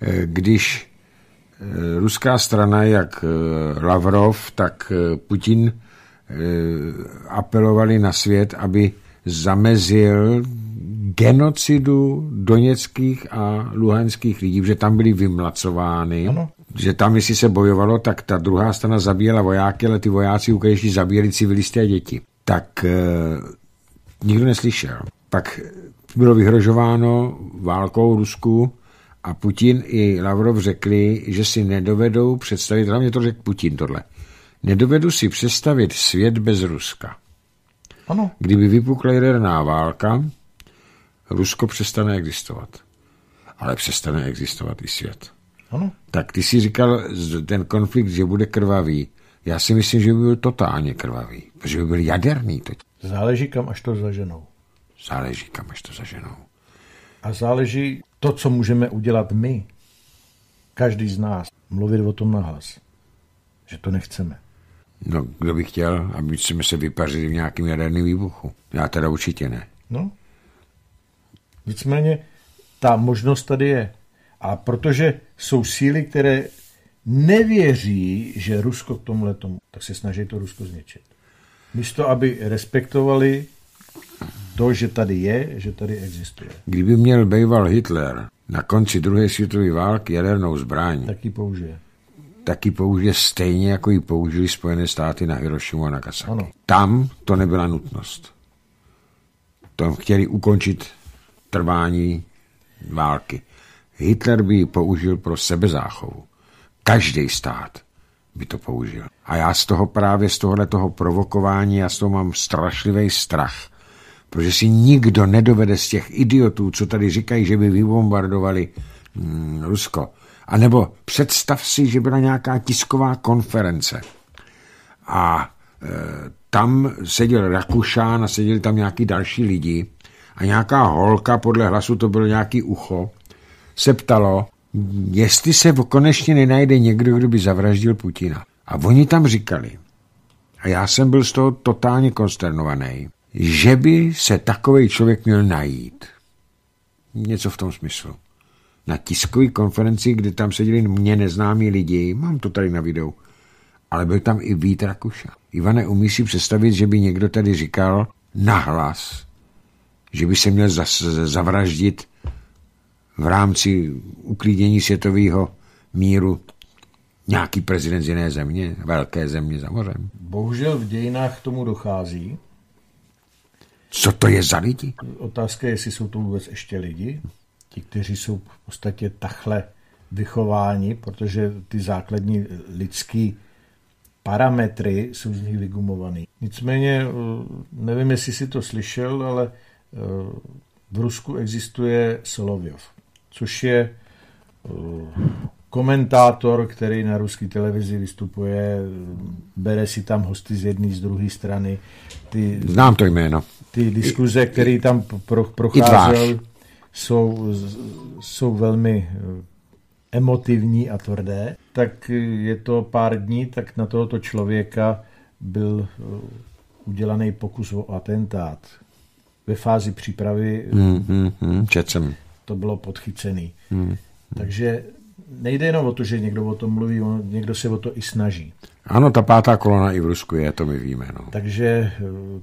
eh, když eh, ruská strana, jak eh, Lavrov, tak Putin apelovali na svět, aby zamezil genocidu doněckých a luhanských lidí, že tam byli vymlacovány, ano. Že tam, jestli se bojovalo, tak ta druhá strana zabíjela vojáky, ale ty vojáci ukrajinští zabíjeli civilisty a děti. Tak e, nikdo neslyšel. Pak bylo vyhrožováno válkou Rusku a Putin i Lavrov řekli, že si nedovedou představit, hlavně to řekl Putin tohle, nedovedu si představit svět bez Ruska. Ano. Kdyby vypukla jaderná válka, Rusko přestane existovat. Ale přestane existovat i svět. Ano. Tak ty si říkal, ten konflikt, že bude krvavý. Já si myslím, že by byl totálně krvavý, protože by byl jaderný teď. Záleží, kam až to zaženou. Záleží, kam až to zaženou. A záleží to, co můžeme udělat my, každý z nás, mluvit o tom nahlas, že to nechceme. No, kdo by chtěl, aby jsme se vypařili v nějakém jaderném výbuchu? Já teda určitě ne. No, Nicméně ta možnost tady je. A protože jsou síly, které nevěří, že Rusko k tomu letom, tak se snaží to Rusko zničit. Místo, aby respektovali to, že tady je, že tady existuje. Kdyby měl býval Hitler na konci druhé světové války jadernou zbraň, taky použije. Taky použije stejně, jako ji použili Spojené státy na Hirošimu a Nagasaki. Ano. Tam to nebyla nutnost. To chtěli ukončit trvání války. Hitler by ji použil pro sebezáchovu. Každý stát by to použil. A já z toho právě z tohohle toho provokování, já z toho mám strašlivý strach. Protože si nikdo nedovede z těch idiotů, co tady říkají, že by vybombardovali hmm, Rusko. A nebo představ si, že byla nějaká tisková konference a e, tam seděl Rakušán a seděli tam nějaký další lidi a nějaká holka, podle hlasu to bylo nějaký ucho, se ptalo, jestli se konečně nenajde někdo, kdo by zavraždil Putina. A oni tam říkali, a já jsem byl z toho totálně konsternovaný, že by se takový člověk měl najít. Něco v tom smyslu. Na tiskové konferenci, kde tam seděli mě neznámí lidi, mám to tady na videu, ale byl tam i Vít Rakuša. Ivane, umí si představit, že by někdo tady říkal nahlas, že by se měl zavraždit v rámci uklídění světového míru nějaký prezident z jiné země, velké země za mořem. Bohužel v dějinách k tomu dochází. Co to je za lidi? Otázka je, jestli jsou to vůbec ještě lidi. Ti, kteří jsou v podstatě takhle vychováni, protože ty základní lidské parametry jsou z nich vygumovaný. Nicméně, nevím, jestli si to slyšel, ale v Rusku existuje Solovyov, což je eh, komentátor, který na ruské televizi vystupuje, bere si tam hosty z jedné, z druhé strany. Ty, Znám to jméno. Ty diskuze, které tam pro, procházel, jsou, jsou velmi eh, emotivní a tvrdé. Tak je to pár dní, tak na tohoto člověka byl eh, udělaný pokus o atentát ve fázi přípravy mm, mm, mm, jsem. To bylo podchycený. Mm, mm. Takže nejde jenom o to, že někdo o tom mluví, on, někdo se o to i snaží. Ano, ta pátá kolona i v Rusku je, to my víme. No. Takže eh,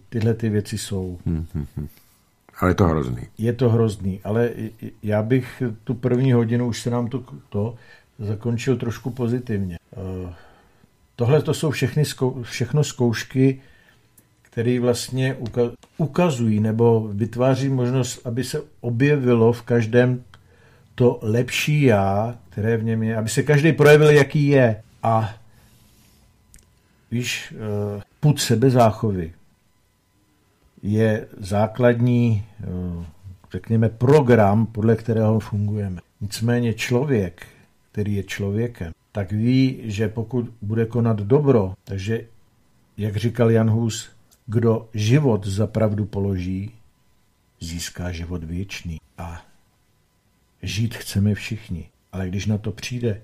tyhle ty věci jsou. Mm, mm, mm. Ale je to hrozný. Je to hrozný, ale já bych tu první hodinu, už se nám to, to zakončil trošku pozitivně. Eh, tohle to jsou všechny, všechno zkoušky který vlastně ukazují nebo vytváří možnost, aby se objevilo v každém to lepší já, které v něm je, aby se každý projevil, jaký je. A víš, eh, put sebezáchovy je základní, eh, řekněme, program, podle kterého fungujeme. Nicméně člověk, který je člověkem, tak ví, že pokud bude konat dobro, takže, jak říkal Jan Hus, kdo život za pravdu položí, získá život věčný. A žít chceme všichni. Ale když na to přijde,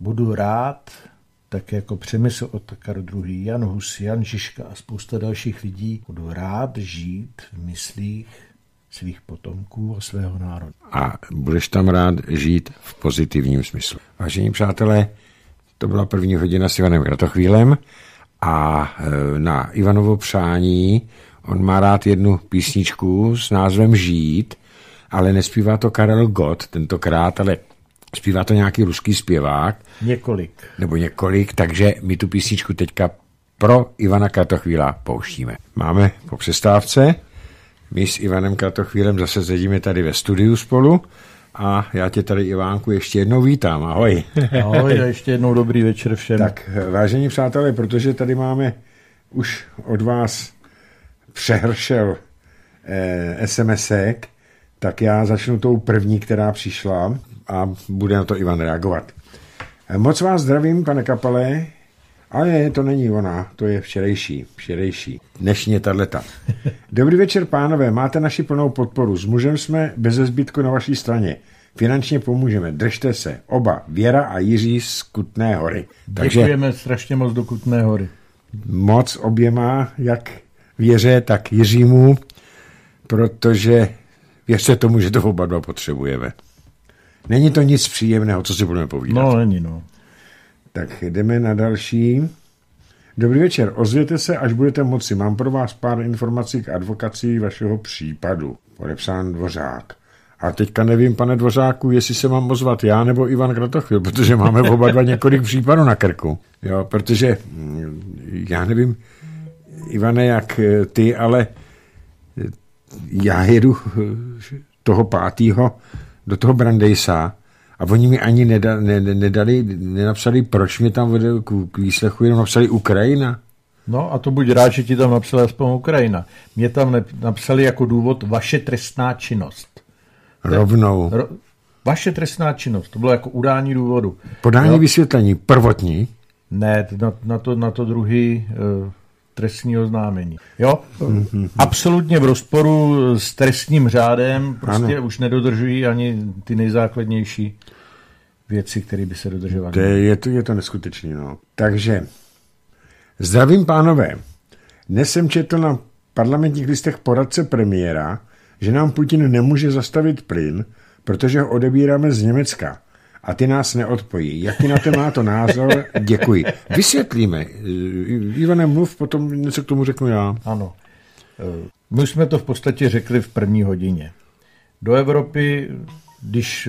budu rád tak jako Přemysl Otakar II, Jan Hus, Jan Žižka a spousta dalších lidí budu rád žít v myslích svých potomků a svého národa. A budeš tam rád žít v pozitivním smyslu. Vážení přátelé, to byla první hodina s Ivanem Kratochvílem a e, na Ivanovo přání on má rád jednu písničku s názvem Žít, ale nespívá to Karel Gott tentokrát, ale zpívá to nějaký ruský zpěvák. Několik. Nebo několik, takže my tu písničku teďka pro Ivana Kratochvíla pouštíme. Máme po přestávce, my s Ivanem Kratochvílem zase sedíme tady ve studiu spolu a já tě tady, Ivánku, ještě jednou vítám. Ahoj. Ahoj a ještě jednou dobrý večer všem. Tak, vážení přátelé, protože tady máme už od vás přehršel eh, SMSek, tak já začnu tou první, která přišla a bude na to Ivan reagovat. Eh, moc vás zdravím, pane Kapale, ale to není ona, to je včerejší, včerejší. Dnešní je tato. (laughs) Dobrý večer, pánové, máte naši plnou podporu. S mužem jsme bez zbytku na vaší straně. Finančně pomůžeme, držte se. Oba, Věra a Jiří z Kutné hory. Takže Děkujeme strašně moc do Kutné hory. Moc oběma, jak Věře, tak Jiřímu, protože věřte tomu, že to oba dva potřebujeme. Není to nic příjemného, co si budeme povídat. No, není, no. Tak jdeme na další. Dobrý večer, ozvěte se, až budete moci. Mám pro vás pár informací k advokaci vašeho případu. Podepsán Dvořák. A teďka nevím, pane Dvořáku, jestli se mám ozvat já nebo Ivan Kratochvil, protože máme oba dva několik případů na krku. Jo, protože mm, já nevím, Ivane, jak ty, ale já jedu toho pátýho do toho Brandejsa a oni mi ani neda, ne, nedali, nenapsali, proč mě tam vede k, k výslechu, jenom napsali Ukrajina. No a to buď rád, že ti tam napsali aspoň Ukrajina. Mě tam napsali jako důvod vaše trestná činnost. Rovnou. Ro, vaše trestná činnost, to bylo jako udání důvodu. Podání jo? vysvětlení, prvotní? Ne, na, na, to, na to druhý uh, trestní oznámení. Jo, mm-hmm. absolutně v rozporu s trestním řádem, prostě ano. už nedodržují ani ty nejzákladnější věci, které by se dodržovaly. To je, je, to, je to neskutečné. No. Takže, zdravím pánové. Dnes jsem četl na parlamentních listech poradce premiéra, že nám Putin nemůže zastavit plyn, protože ho odebíráme z Německa a ty nás neodpojí. Jaký na to má to názor? Děkuji. Vysvětlíme. Ivane, mluv, potom něco k tomu řeknu já. Ano. My jsme to v podstatě řekli v první hodině. Do Evropy, když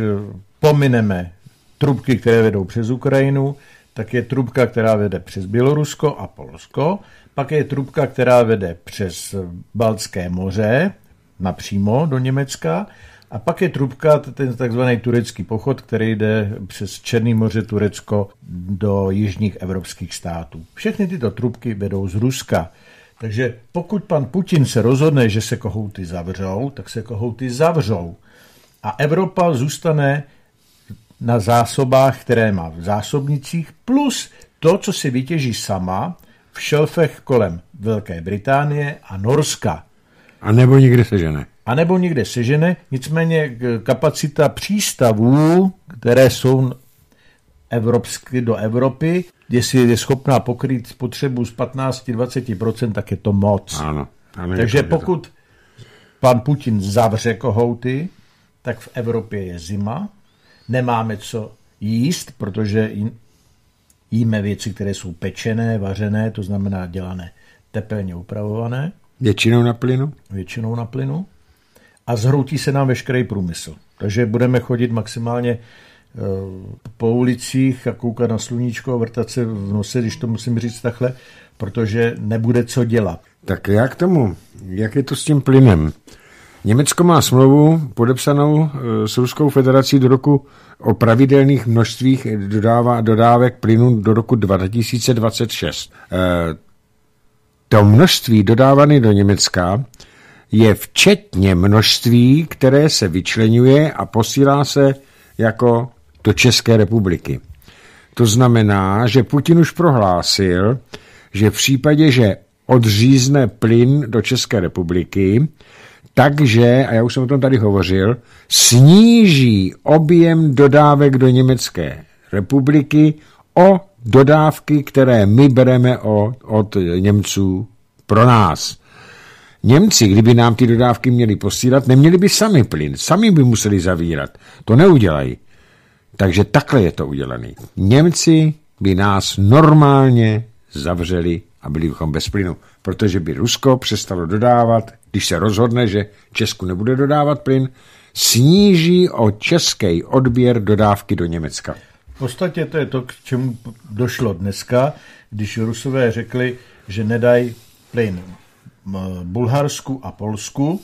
pomineme trubky, které vedou přes Ukrajinu, tak je trubka, která vede přes Bělorusko a Polsko, pak je trubka, která vede přes Baltské moře, napřímo do Německa, a pak je trubka, ten takzvaný turecký pochod, který jde přes Černý moře Turecko do jižních evropských států. Všechny tyto trubky vedou z Ruska. Takže pokud pan Putin se rozhodne, že se kohouty zavřou, tak se kohouty zavřou. A Evropa zůstane na zásobách, které má v zásobnicích, plus to, co si vytěží sama v šelfech kolem Velké Británie a Norska. A nebo někde sežene. A nebo někde sežene, nicméně kapacita přístavů, které jsou evropsky do Evropy, jestli je schopná pokrýt spotřebu z 15-20%, tak je to moc. Ano. ano Takže pokud pan Putin zavře kohouty, tak v Evropě je zima, nemáme co jíst, protože jíme věci, které jsou pečené, vařené, to znamená dělané tepelně upravované. Většinou na plynu? Většinou na plynu. A zhroutí se nám veškerý průmysl. Takže budeme chodit maximálně eh, po ulicích a koukat na sluníčko a vrtat se v nose, když to musím říct takhle, protože nebude co dělat. Tak jak tomu? Jak je to s tím plynem? Německo má smlouvu podepsanou eh, s Ruskou federací do roku o pravidelných množstvích dodává, dodávek plynu do roku 2026. Eh, to množství dodávané do Německa je včetně množství, které se vyčlenuje a posílá se jako do České republiky. To znamená, že Putin už prohlásil, že v případě, že odřízne plyn do České republiky, takže, a já už jsem o tom tady hovořil, sníží objem dodávek do Německé republiky o dodávky, které my bereme od, od Němců pro nás. Němci, kdyby nám ty dodávky měli posílat, neměli by sami plyn, sami by museli zavírat. To neudělají. Takže takhle je to udělané. Němci by nás normálně zavřeli a byli bychom bez plynu, protože by Rusko přestalo dodávat, když se rozhodne, že Česku nebude dodávat plyn, sníží o český odběr dodávky do Německa. V podstatě to je to, k čemu došlo dneska, když Rusové řekli, že nedají plyn Bulharsku a Polsku,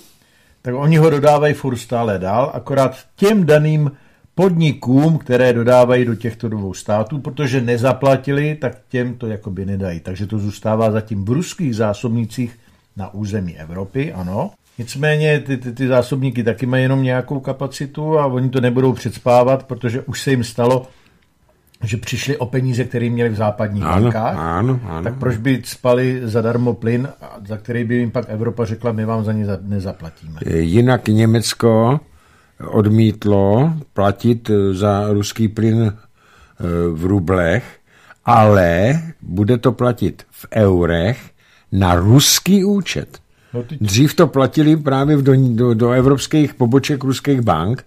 tak oni ho dodávají furt stále dál, akorát těm daným podnikům, které dodávají do těchto dvou států, protože nezaplatili, tak těm to jakoby nedají. Takže to zůstává zatím v ruských zásobnicích na území Evropy, ano. Nicméně ty, ty, ty zásobníky taky mají jenom nějakou kapacitu a oni to nebudou předspávat, protože už se jim stalo, že přišli o peníze, které měli v západních ano, bankách, ano, ano. tak proč by spali zadarmo plyn, za který by jim pak Evropa řekla, my vám za ně nezaplatíme. Jinak Německo odmítlo platit za ruský plyn eh, v rublech, ale bude to platit v eurech na ruský účet. No Dřív to platili právě do, do, do evropských poboček ruských bank,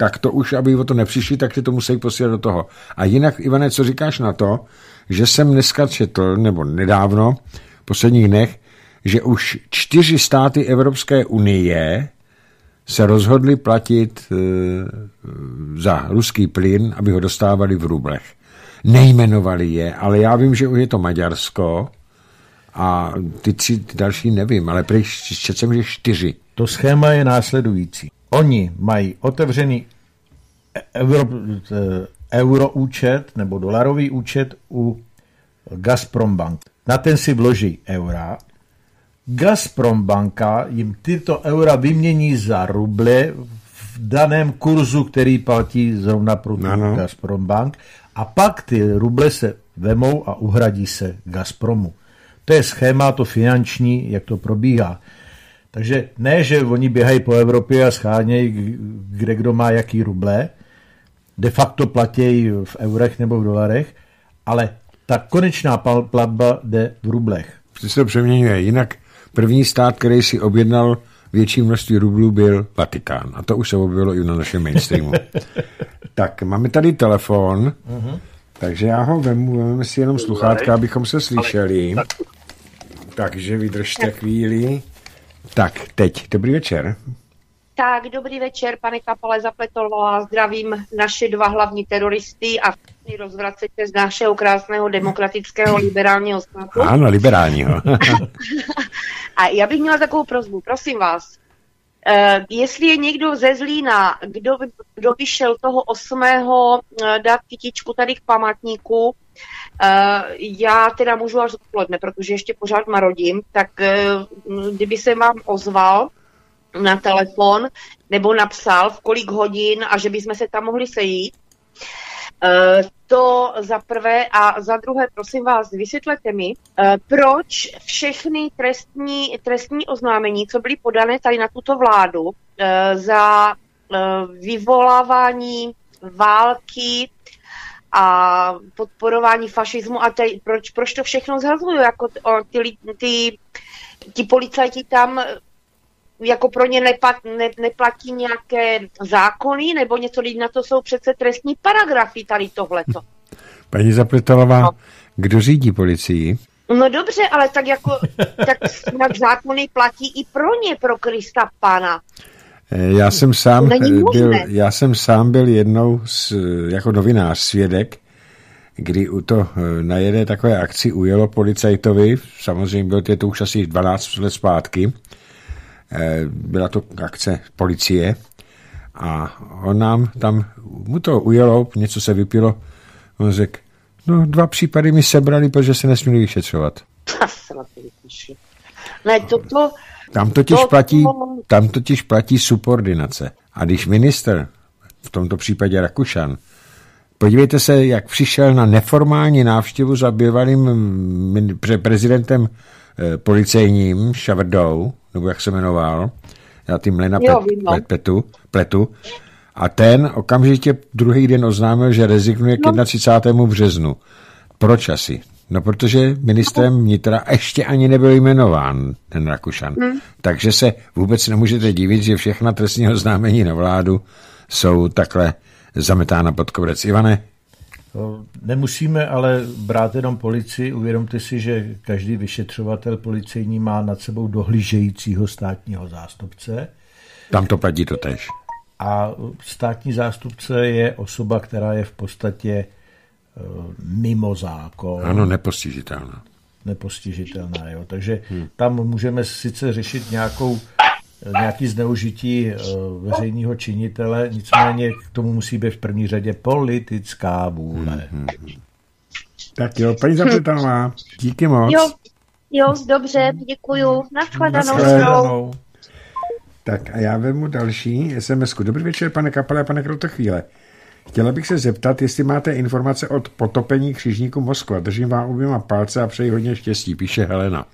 tak to už, aby o to nepřišli, tak si to musí posílat do toho. A jinak, Ivane, co říkáš na to, že jsem dneska četl, nebo nedávno, v posledních dnech, že už čtyři státy Evropské unie se rozhodli platit e, za ruský plyn, aby ho dostávali v rublech. Nejmenovali je, ale já vím, že už je to Maďarsko a ty tři ty další nevím, ale prý že čtyři. To schéma je následující. Oni mají otevřený euro, euro účet nebo dolarový účet u Gazprom Bank. Na ten si vloží eura. Gazprom banka jim tyto eura vymění za ruble v daném kurzu, který platí zrovna pro no. Gazprom Bank a pak ty ruble se vemou a uhradí se Gazpromu. To je schéma, to finanční, jak to probíhá. Takže ne, že oni běhají po Evropě a schánějí, kde kdo má jaký ruble, de facto platí v eurech nebo v dolarech, ale ta konečná platba jde v rublech. Se to přeměňuje. Jinak první stát, který si objednal větší množství rublů, byl Vatikán. A to už se objevilo i na našem mainstreamu. (laughs) tak, máme tady telefon, uh-huh. takže já ho vemu, vezmeme si jenom sluchátka, abychom se slyšeli. Takže vydržte chvíli. Tak, teď. Dobrý večer. Tak, dobrý večer, pane Kapale Zapletolová. Zdravím naše dva hlavní teroristy a rozvracete z našeho krásného demokratického liberálního státu. Ano, liberálního. (laughs) a já bych měla takovou prozbu, prosím vás. Uh, jestli je někdo ze Zlína, kdo, kdo by šel toho 8. Uh, dát kytičku tady k památníku, uh, já teda můžu až odpoledne, protože ještě pořád marodím, tak uh, kdyby se vám ozval, na telefon nebo napsal, v kolik hodin a že bychom se tam mohli sejít. Uh, to za prvé a za druhé, prosím vás, vysvětlete mi, proč všechny trestní, trestní oznámení, co byly podané tady na tuto vládu za vyvolávání války a podporování fašismu a tady, proč, proč to všechno zhazují, jako ty, ty, ty policajti tam jako pro ně neplat, ne, neplatí nějaké zákony nebo něco, na to jsou přece trestní paragrafy tady tohleto. Paní Zapletalová, no. kdo řídí policii? No dobře, ale tak jako tak snad zákony platí i pro ně, pro Krista Pana. Eh, já jsem sám byl, já jsem sám byl jednou s, jako novinář svědek, kdy u to eh, na jedné takové akci ujelo policajtovi, samozřejmě bylo to už asi 12 let zpátky, Eh, byla to akce policie a on nám tam, mu to ujelo, něco se vypilo, on řekl, no dva případy mi sebrali, protože se nesměli vyšetřovat. (laughs) Ne, to, to, tam totiž, to, platí, tam totiž platí subordinace. A když minister, v tomto případě Rakušan, podívejte se, jak přišel na neformální návštěvu za bývalým prezidentem eh, policejním Šavrdou, nebo jak se jmenoval, já tím Lena jo, plet, plet, pletu, pletu, a ten okamžitě druhý den oznámil, že rezignuje no. k 31. březnu. Proč asi? No, protože ministrem vnitra ještě ani nebyl jmenován ten Rakušan. Hmm. Takže se vůbec nemůžete divit, že všechna trestního známení na vládu jsou takhle zametána pod kovrec. Ivane? Nemusíme ale brát jenom policii. Uvědomte si, že každý vyšetřovatel policejní má nad sebou dohlížejícího státního zástupce. Tam to platí to tež. A státní zástupce je osoba, která je v podstatě mimo zákon. Ano, nepostižitelná. Nepostižitelná, jo. Takže hmm. tam můžeme sice řešit nějakou nějaký zneužití eh, veřejného činitele, nicméně k tomu musí být v první řadě politická vůle. Hmm, hmm. Tak jo, paní Zapetová, díky moc. Jo, jo, dobře, děkuju. Naschledanou. Naschledanou. Tak a já vezmu další sms -ku. Dobrý večer, pane Kapale a pane Krotochvíle. Chtěla bych se zeptat, jestli máte informace od potopení křižníku Moskva. Držím vám oběma palce a přeji hodně štěstí, píše Helena.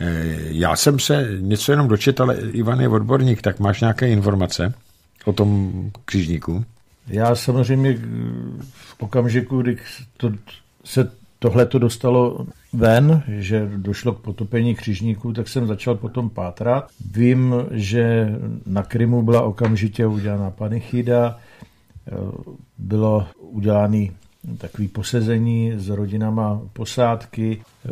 Eh, já jsem se něco jenom dočetl, ale Ivan je odborník, tak máš nějaké informace o tom křižníku? Já samozřejmě v okamžiku, kdy to, se tohle to dostalo ven, že došlo k potopení křižníků, tak jsem začal potom pátrat. Vím, že na Krymu byla okamžitě udělána panichida, bylo udělány takový posezení s rodinama posádky, eh,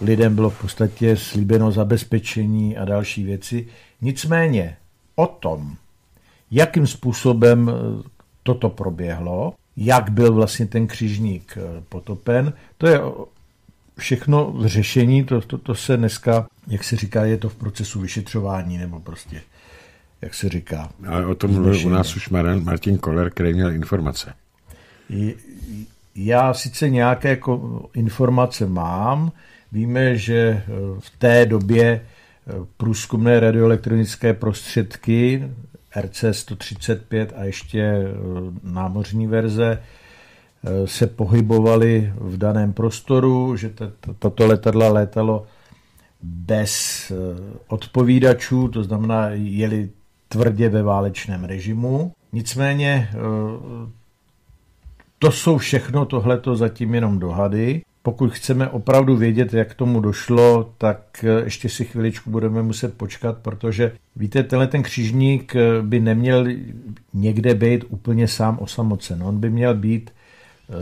lidem bylo v podstatě slíbeno zabezpečení a další věci. Nicméně o tom, jakým způsobem eh, toto proběhlo, jak byl vlastně ten křižník eh, potopen, to je všechno v řešení, to, to, to se dneska, jak se říká, je to v procesu vyšetřování, nebo prostě, jak se říká. Ale o tom mluvil u nás už Martin Koller, který měl informace. Já sice nějaké informace mám, Víme, že eh, v té době eh, průzkumné radioelektronické prostředky RC-135 a ještě eh, námořní verze se pohybovaly v daném prostoru, že tato letadla létalo bez odpovídačů, to znamená jeli tvrdě ve válečném režimu. Nicméně to jsou všechno, tohleto zatím jenom dohady. Pokud chceme opravdu vědět, jak tomu došlo, tak eh, ještě si chviličku budeme muset počkat, protože víte, tenhle ten křižník eh, by neměl někde být úplně sám osamocen. On by měl být eh,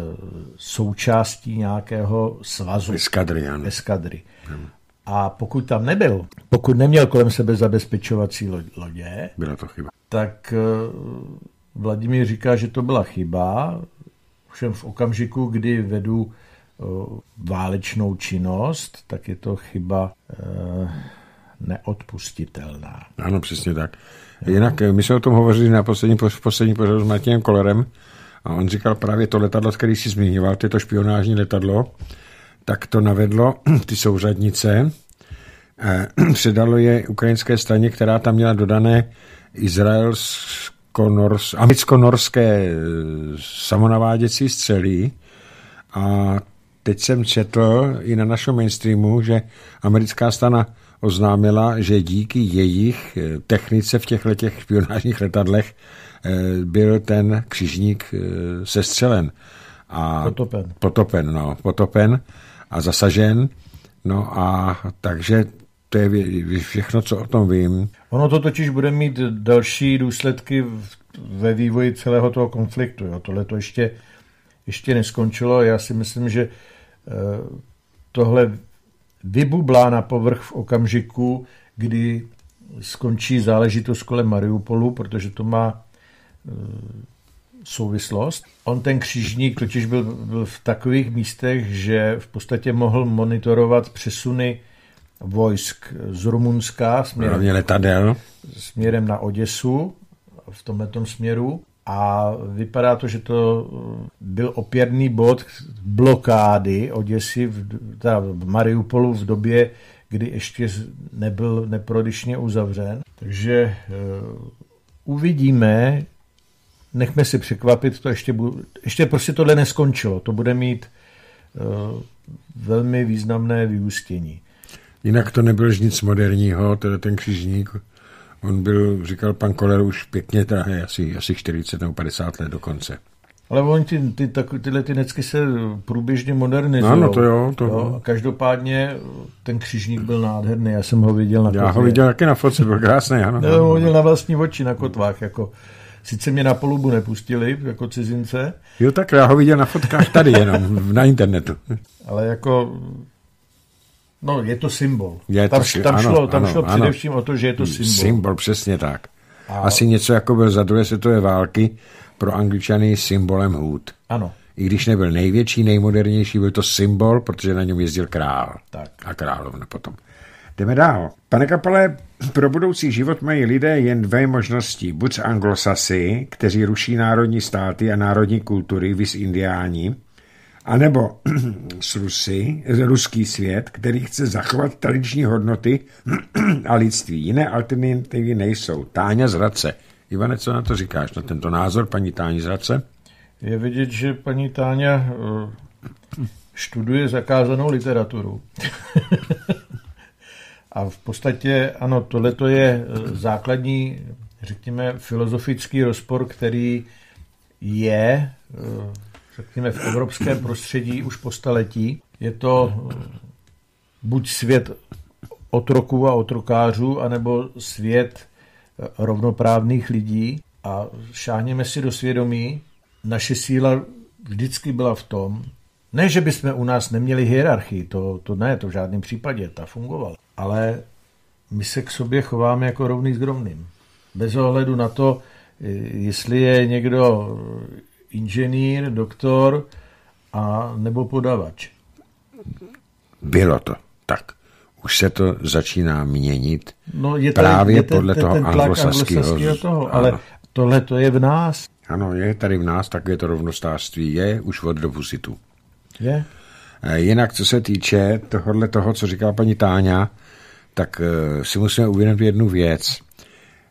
součástí nějakého svazu. Eskadry, ano. Eskadry. A pokud tam nebyl, pokud neměl kolem sebe zabezpečovací lodě, byla to chyba. tak Vladimír říká, že to byla chyba. Všem v okamžiku, kdy vedu válečnou činnost, tak je to chyba e, neodpustitelná. Ano, přesně tak. Jinak my jsme o tom hovořili na poslední, v poslední pořadu s Martinem Kolerem a on říkal právě to letadlo, který si zmiňoval, to špionážní letadlo, tak to navedlo (clears throat) ty souřadnice, eh, (clears throat) předalo je ukrajinské straně, která tam měla dodané izraelsko-norské, americko-norské eh, samonaváděcí střely a teď jsem četl i na našem mainstreamu, že americká strana oznámila, že díky jejich eh, technice v těchto těch špionážních letadlech byl ten křižník sestřelen. A potopen. Potopen, no, potopen a zasažen. No a takže to je všechno, co o tom vím. Ono to totiž bude mít další důsledky ve vývoji celého toho konfliktu. Jo. Tohle to ještě, ještě neskončilo. Já si myslím, že tohle vybublá na povrch v okamžiku, kdy skončí záležitost kolem Mariupolu, protože to má e, souvislost. On ten křižník totiž byl, byl v takových místech, že v podstatě mohl monitorovat přesuny vojsk z Rumunska směrem, letadel. směrem na Oděsu v tomto směru a vypadá to, že to byl opěrný bod blokády Oděsy v, teda v Mariupolu v době, kdy ještě nebyl neprodyšně uzavřen. Takže uh, uvidíme, nechme si překvapit, to ještě, bu, ještě prostě tohle neskončilo. To bude mít uh, velmi významné vyústění. Jinak to nebyl nic moderního, teda ten křižník On byl, říkal pan Koler, už pěkně, je asi, asi 40 nebo 50 let dokonce. Ale oni ty, ty, tak, tyhle ty necky se průběžně modernizují. Ano, to jo. To... jo. A každopádně ten křižník byl nádherný, já jsem ho viděl na Já ho viděl taky na fotce, byl krásný, ano. Já ho viděl na vlastní oči na kotvách, jako Sice mě na polubu nepustili jako cizince. Jo, tak já ho viděl na fotkách tady jenom, na internetu. Ale jako, no je to symbol. Je tam, to, tam, ano, šlo, tam ano, šlo ano. především o to, že je to symbol. Symbol, přesně tak. A- Asi něco jako byl za druhé světové války pro Angličany symbolem hůd. Ano, I když nebyl největší, nejmodernější, byl to symbol, protože na něm jezdil král. Tak. A královna potom. Jdeme dál. Pane Kapele, pro budoucí život mají lidé jen dvě možnosti. Buď anglosasy, kteří ruší národní státy a národní kultury, vys indiáni, anebo (clears throat) z Rusy, ruský svět, který chce zachovat tradiční hodnoty (clears throat) a lidství. Jiné alternativy nejsou. Táňa z Hradce. Ivane, co na to říkáš, na tento názor, paní Táni z Hradce? je vidět, že paní Táňa eh, (clears throat) študuje zakázanou literaturu. (laughs) A v podstatě, ano, tohle je eh, základní, řekněme, filozofický rozpor, který je, eh, řekněme, v evropském prostředí už po staletí. Je to eh, buď svět otroků a otrokářů, anebo svět rovnoprávných lidí. A šáhněme si do svědomí, naše síla vždycky byla v tom, ne, že bychom u nás neměli hierarchii, to, to ne, to v žádném případě, ta fungovala. Ale my se k sobě chováme jako rovný s rovným. Bez ohledu na to, jestli je někdo inženýr, doktor a nebo podavač. Bylo to tak. Už se to začíná měnit. No je tady, Právě je ten, podle ten, toho ten anglosaského- toho, ale tohle to je v nás. Ano, je tady v nás takové to rovnostářství, je už od dobu situ. Je? Eh, Jinak, co se týče tohohle toho, co říká paní Táňa, tak eh, si musíme uvědomit jednu věc.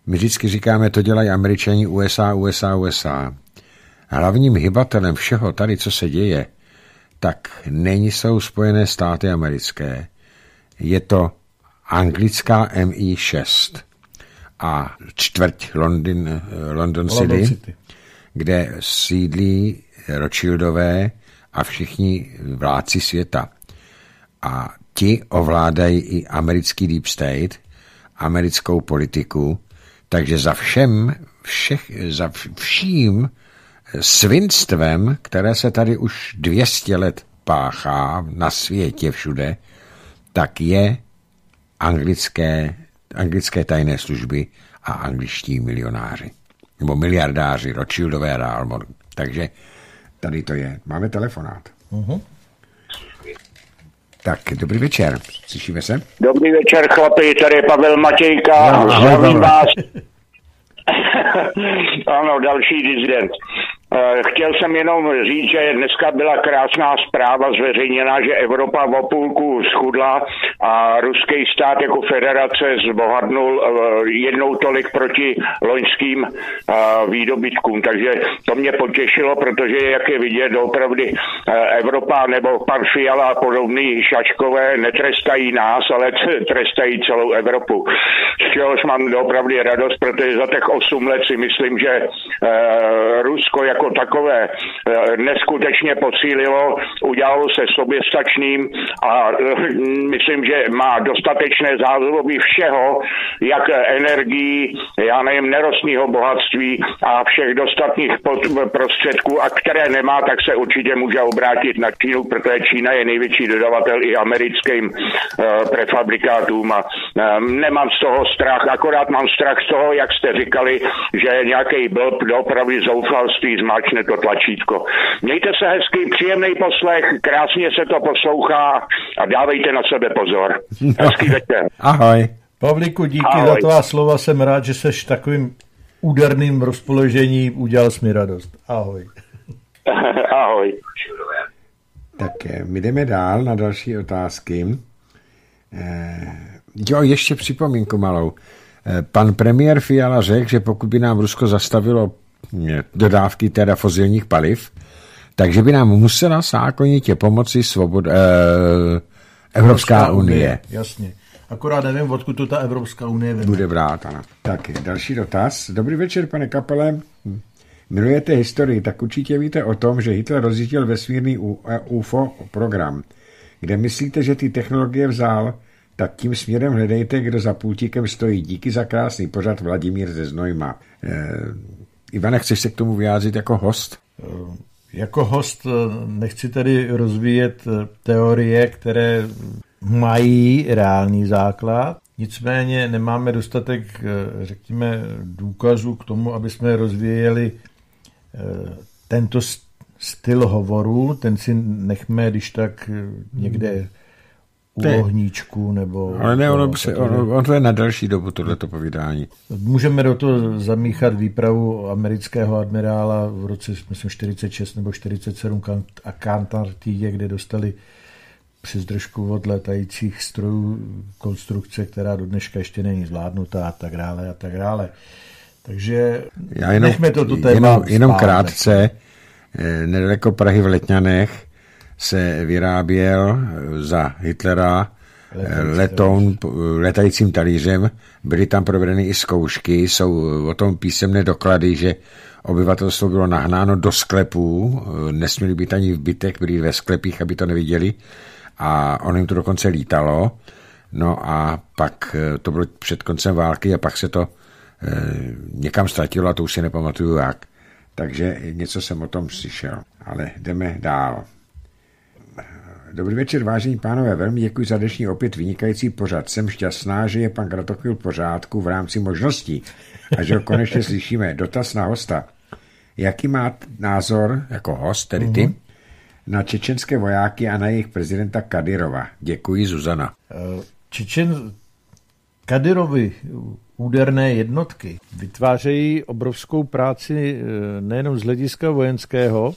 My vždycky říkáme, to dělají američani USA, USA, USA. Hlavním hybatelem všeho tady, co se děje, tak není jsou Spojené státy americké. Je to anglická MI6 a čtvrť London, eh, London City, London City. kde sídlí Rothschildové a všichni vládci světa. A ti ovládají i americký deep state, americkou politiku, takže za všem, všech, za vším svinstvem, které se tady už 200 let páchá na světě všude, tak je anglické, anglické tajné služby a angličtí milionáři. Nebo miliardáři, Rothschildové a. Takže tady to je. Máme telefonát. Uh-huh. Tak, dobrý večer. Slyšíme se? Dobrý večer, chlapi, tady je Pavel Matějka, ahoj, zdravím vás. (laughs) ano, další dizident. Eh, Chtěl jsem jenom říct, že dneska byla krásná zpráva zveřejněna, že Evropa o půlku schudla a ruský stát jako federace zbohatnul eh, jednou tolik proti loňským eh, výdobytkům. Takže to mě potěšilo, protože jak je vidět, opravdu Evropa nebo pan Fiala a podobný šačkové netrestají nás, ale trestají celou Evropu. Z čehož mám opravdu radost, protože za těch 8 let si myslím, že Rusko jako takové eh, neskutečně posílilo, udělalo se soběstačným a eh, myslím, že má dostatečné zásoby všeho, jak energií, já nevím, nerostného bohatství a všech dostatných prostředků, a které nemá, tak se určitě může obrátit na Čínu, protože Čína je největší dodavatel i americkým eh, prefabrikátům. A nemám z toho strach, akorát mám strach z toho, jak jste říkali, že nějaký blb doopravdy zoufalství zmáčne to tlačítko. Mějte se hezky, příjemný poslech, krásně se to poslouchá a dávejte na sebe pozor. Hezký večer. Ahoj. Pavlíku, díky Ahoj. za tvá slova, jsem rád, že seš takovým úderným rozpoložení, udělal jsi mi radost. Ahoj. (laughs) Ahoj. Tak eh, my jdeme dál na další otázky. Eh, jo, ještě připomínku malou. Eh, Pan premiér Fiala řekl, že pokud by nám Rusko zastavilo dodávky teda fosilních paliv, takže by nám musela zákonitě pomoci svobod, eh, Evropská unie. Jasně. Akorát nevím, odkud to ta Evropská unie veme. Bude brát, ano. Tak, další dotaz. Dobrý večer, pane Kapele. milujete historii, tak určitě víte o tom, že Hitler rozjížděl vesmírný UFO program. Kde myslíte, že ty technologie vzal, tak tím směrem hledejte, kdo za pultíkem stojí. Díky za krásný pořad Vladimír ze Znojma. E, Ivane, chceš se k tomu vyjádřit jako host? Jako host nechci tedy rozvíjet teorie, které mají reálný základ, nicméně nemáme dostatek, řekněme, důkazů k tomu, aby jsme rozvíjeli tento styl hovoru, ten si nechme, když tak někde u ohníčku nebo... Ale ne, ono, se, ono, ono to je na další dobu, tohleto povídání. Můžeme do toho zamíchat výpravu amerického admirála v roce, myslím, 46 nebo 47 a Kantartidě, kde dostali přes držku od letajících strojů konstrukce, která do dneška ještě není zvládnutá a tak dále a tak dále. Takže Já jenom, nechme to tu téma Jenom, jenom krátce, eh, nedaleko Prahy v Letňanech se vyráběl za Hitlera eh, letoun letajícím talířem. Byly tam provedeny i zkoušky, jsou o tom písemné doklady, že obyvatelstvo bylo nahnáno do sklepů, eh, nesměli být ani v bytech, byli ve sklepích, aby to neviděli a ono jim to dokonce lítalo. No a pak eh, to bylo před koncem války a pak se to někam ztratilo a to už si nepamatuju jak. Takže něco jsem o tom slyšel. Ale jdeme dál. Dobrý večer, vážení pánové, velmi děkuji za dnešní opět vynikající pořad. Jsem šťastná, že je pan Kratochvil v pořádku v rámci možností a že ho konečně slyšíme. Dotaz na hosta. Jaký má názor, jako host, tedy ty, uh-huh. na čečenské vojáky a na jejich prezidenta Kadyrova? Děkuji, Zuzana. Eh, Čečen, Kadyrovi úderné jednotky vytvářejí obrovskou práci eh, nejenom z hlediska vojenského,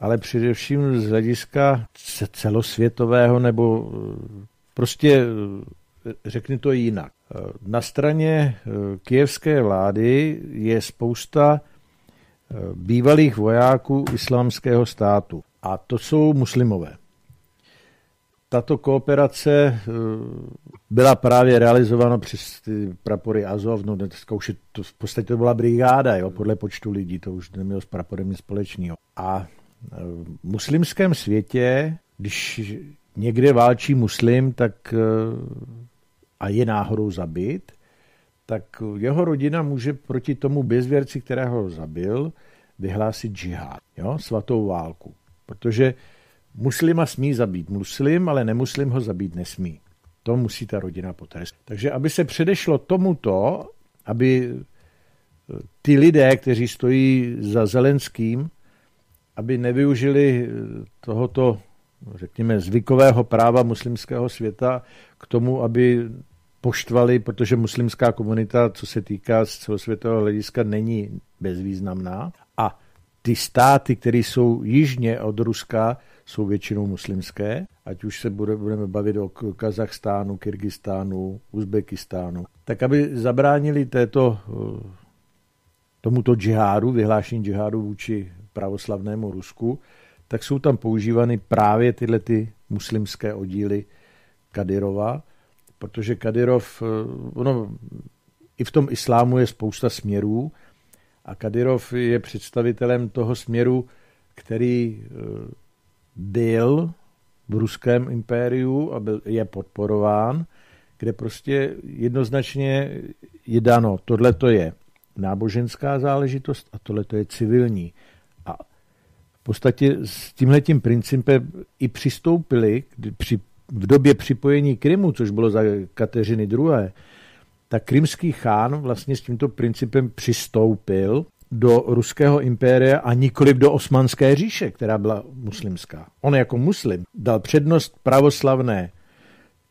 ale především z hlediska celosvětového nebo eh, prostě eh, řekni to jinak. Eh, na straně kijevské vlády je spousta bývalých vojáků islámského státu a to jsou muslimové. Tato kooperace byla právě realizována přes ty prapory Azov, no dneska už je to, v podstatě to byla brigáda, jo, podle počtu lidí, to už nemělo s praporem nic společného. A v muslimském světě, když někde válčí muslim, tak eh, a je náhodou zabit, tak jeho rodina může proti tomu bezvěrci, kterého ho zabil, vyhlásit džihad, jo, svatou válku. Protože muslima smí zabít muslim, ale nemuslim ho zabít nesmí. To musí ta rodina potrestat. Takže aby se předešlo tomuto, aby ty lidé, kteří stojí za Zelenským, aby nevyužili eh, tohoto, řekněme, zvykového práva muslimského světa k tomu, aby poštvali, protože muslimská komunita, co se týká z celosvětového hlediska, není bezvýznamná. A ty státy, které jsou jižně od Ruska, jsou většinou muslimské, ať už se budeme bavit o Kazachstánu, Kyrgyzstánu, Uzbekistánu, tak aby zabránili této, eh, tomuto džihádu, vyhlášení džihádu vůči pravoslavnému Rusku, tak jsou tam používány právě tyhle ty muslimské oddíly Kadyrova, protože Kadyrov, eh, ono, i v tom islámu je spousta směrů a Kadyrov je představitelem toho směru, který eh, byl v ruském impériu a byl, je podporován, kde prostě jednoznačně je dano, tohle to je náboženská záležitost a tohle to je civilní podstatě s tímhletím principem i přistoupili při, v době připojení Krymu, což bylo za Kateřiny II., tak krymský chán vlastně s tímto principem přistoupil do ruského impéria a nikoliv do osmanské říše, která byla muslimská. On jako muslim dal přednost pravoslavné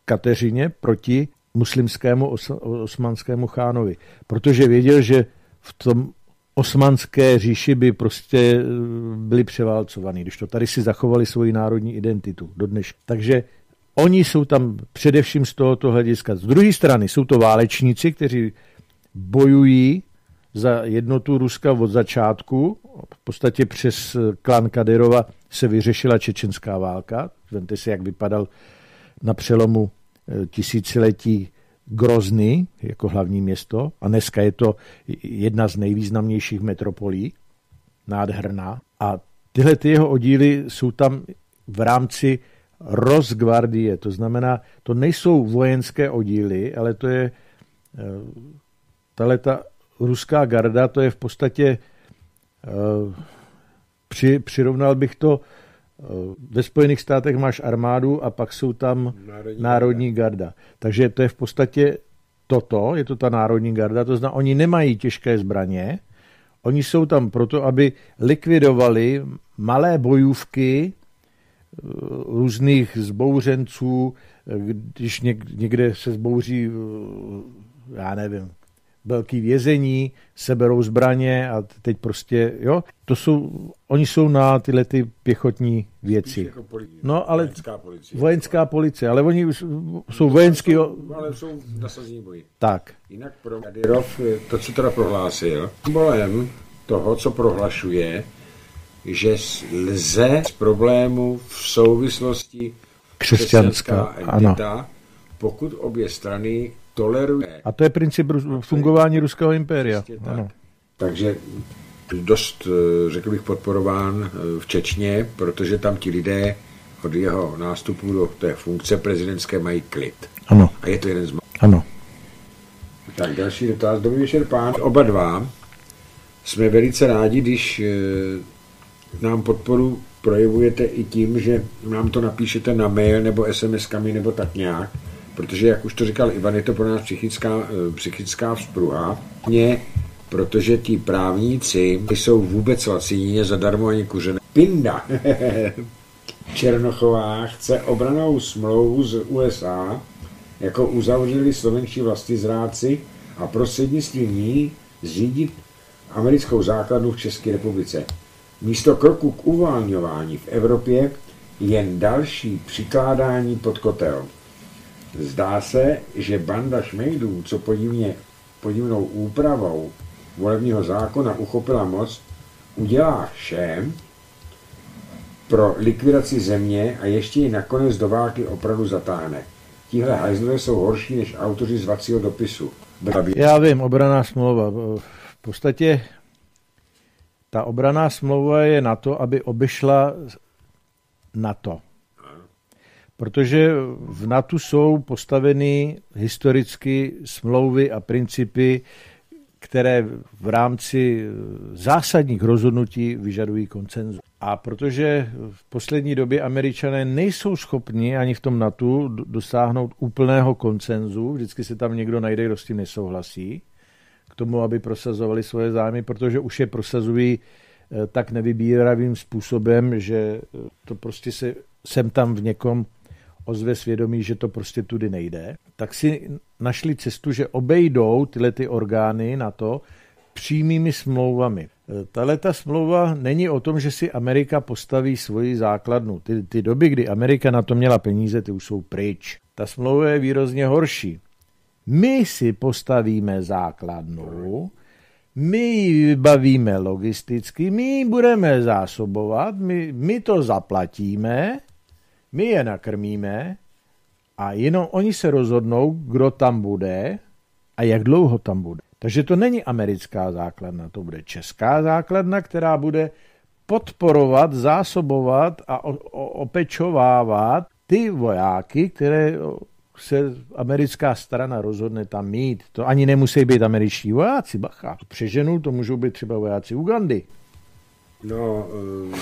Kateřině proti muslimskému os- osmanskému chánovi, protože věděl, že v tom osmanské říši by prostě eh, byli převálcovaní, když to tady si zachovali svoji národní identitu do dneška. Takže oni jsou tam především z tohoto hlediska. Z druhé strany jsou to válečníci, kteří bojují za jednotu Ruska od začátku. V podstatě přes klan Kadyrova se vyřešila čečenská válka. Vemte si, jak vypadal na přelomu eh, tisíciletí Grozny jako hlavní město a dneska je to jedna z nejvýznamnějších metropolí nádherná. A tyhle ty jeho oddíly jsou tam v rámci Rosgvardie, to znamená, to nejsou vojenské oddíly, ale to je eh, tahle ta ruská garda, to je v podstatě, eh, při, přirovnal bych to, ve Spojených státech máš armádu a pak jsou tam národní, národní garda. garda. Takže to je v podstatě toto, je to ta národní garda, to znamená, oni nemají těžké zbraně, oni jsou tam proto, aby likvidovali malé bojůvky různých zbouřenců, když někde se zbouří, já nevím, velký vězení, seberou zbraně a teď prostě, jo, to jsou, oni jsou na tyhle ty pěchotní věci. Jako no, ale vojenská policie. Vojenská policie, ale oni jsou vojenský... Ale jsou nasazení boji. Tak. Jinak pro Kadyrov, to, co teda prohlásil, symbolem toho, co prohlašuje, že lze z problému v souvislosti křesťanská entita, ano. pokud obě strany toleruje. A to je princip fungování ruského impéria. Ano. Takže dost, eh, řekl bych, podporován eh, v Čečně, protože tam ti lidé od jeho nástupu do té funkce prezidentské mají klid. Ano. A je to jeden z Ano. Tak další dotaz. Dobrý večer, pán. Oba dva jsme velice rádi, když eh, nám podporu projevujete i tím, že nám to napíšete na mail nebo SMS-kami nebo tak nějak, protože, jak už to říkal Ivan, je to pro nás psychická, eh, psychická vzpruha. Mě, protože ti právníci jsou vůbec lacině zadarmo ani kuřené. Pinda (laughs) Černochová chce obranou smlouvu z USA, jako uzavřeli slovenští zráci a prostřednictvím ní zřídit americkou základnu v České republice. Místo kroku k uvolňování v Evropě jen další přikládání pod kotel. Zdá se, že banda šmejdů, co podivně, podivnou úpravou volebního zákona uchopila moc, udělá všem pro likvidaci země a ještě ji nakonec do války opravdu zatáhne. Tihle hajzlové jsou horší než autoři zvacího dopisu. Já vím, obraná smlouva. V podstatě ta obraná smlouva je na to, aby obešla NATO. Protože v NATO jsou postaveny historicky smlouvy a principy, které v rámci zásadních rozhodnutí vyžadují koncenzu. A protože v poslední době američané nejsou schopni ani v tom NATO dosáhnout úplného koncenzu, vždycky se tam někdo najde, kdo s tím nesouhlasí, k tomu, aby prosazovali svoje zájmy, protože už je prosazují eh, tak nevybíravým způsobem, že eh, to prostě se sem tam v někom ozve svědomí, že to prostě tudy nejde, tak si našli cestu, že obejdou tyhle ty orgány na to přímými smlouvami. Tahle ta smlouva není o tom, že si Amerika postaví svoji základnu. Ty, ty doby, kdy Amerika na to měla peníze, ty už jsou pryč. Ta smlouva je výrazně horší. My si postavíme základnu, my ji vybavíme logisticky, my ji budeme zásobovat, my, my to zaplatíme, my je nakrmíme a jenom oni se rozhodnou, kdo tam bude a jak dlouho tam bude. Takže to není americká základna, to bude česká základna, která bude podporovat, zásobovat a opečovávat ty vojáky, které se americká strana rozhodne tam mít. To ani nemusí být američtí vojáci, bacha. Přeženu, to můžou být třeba vojáci Ugandy. No, um,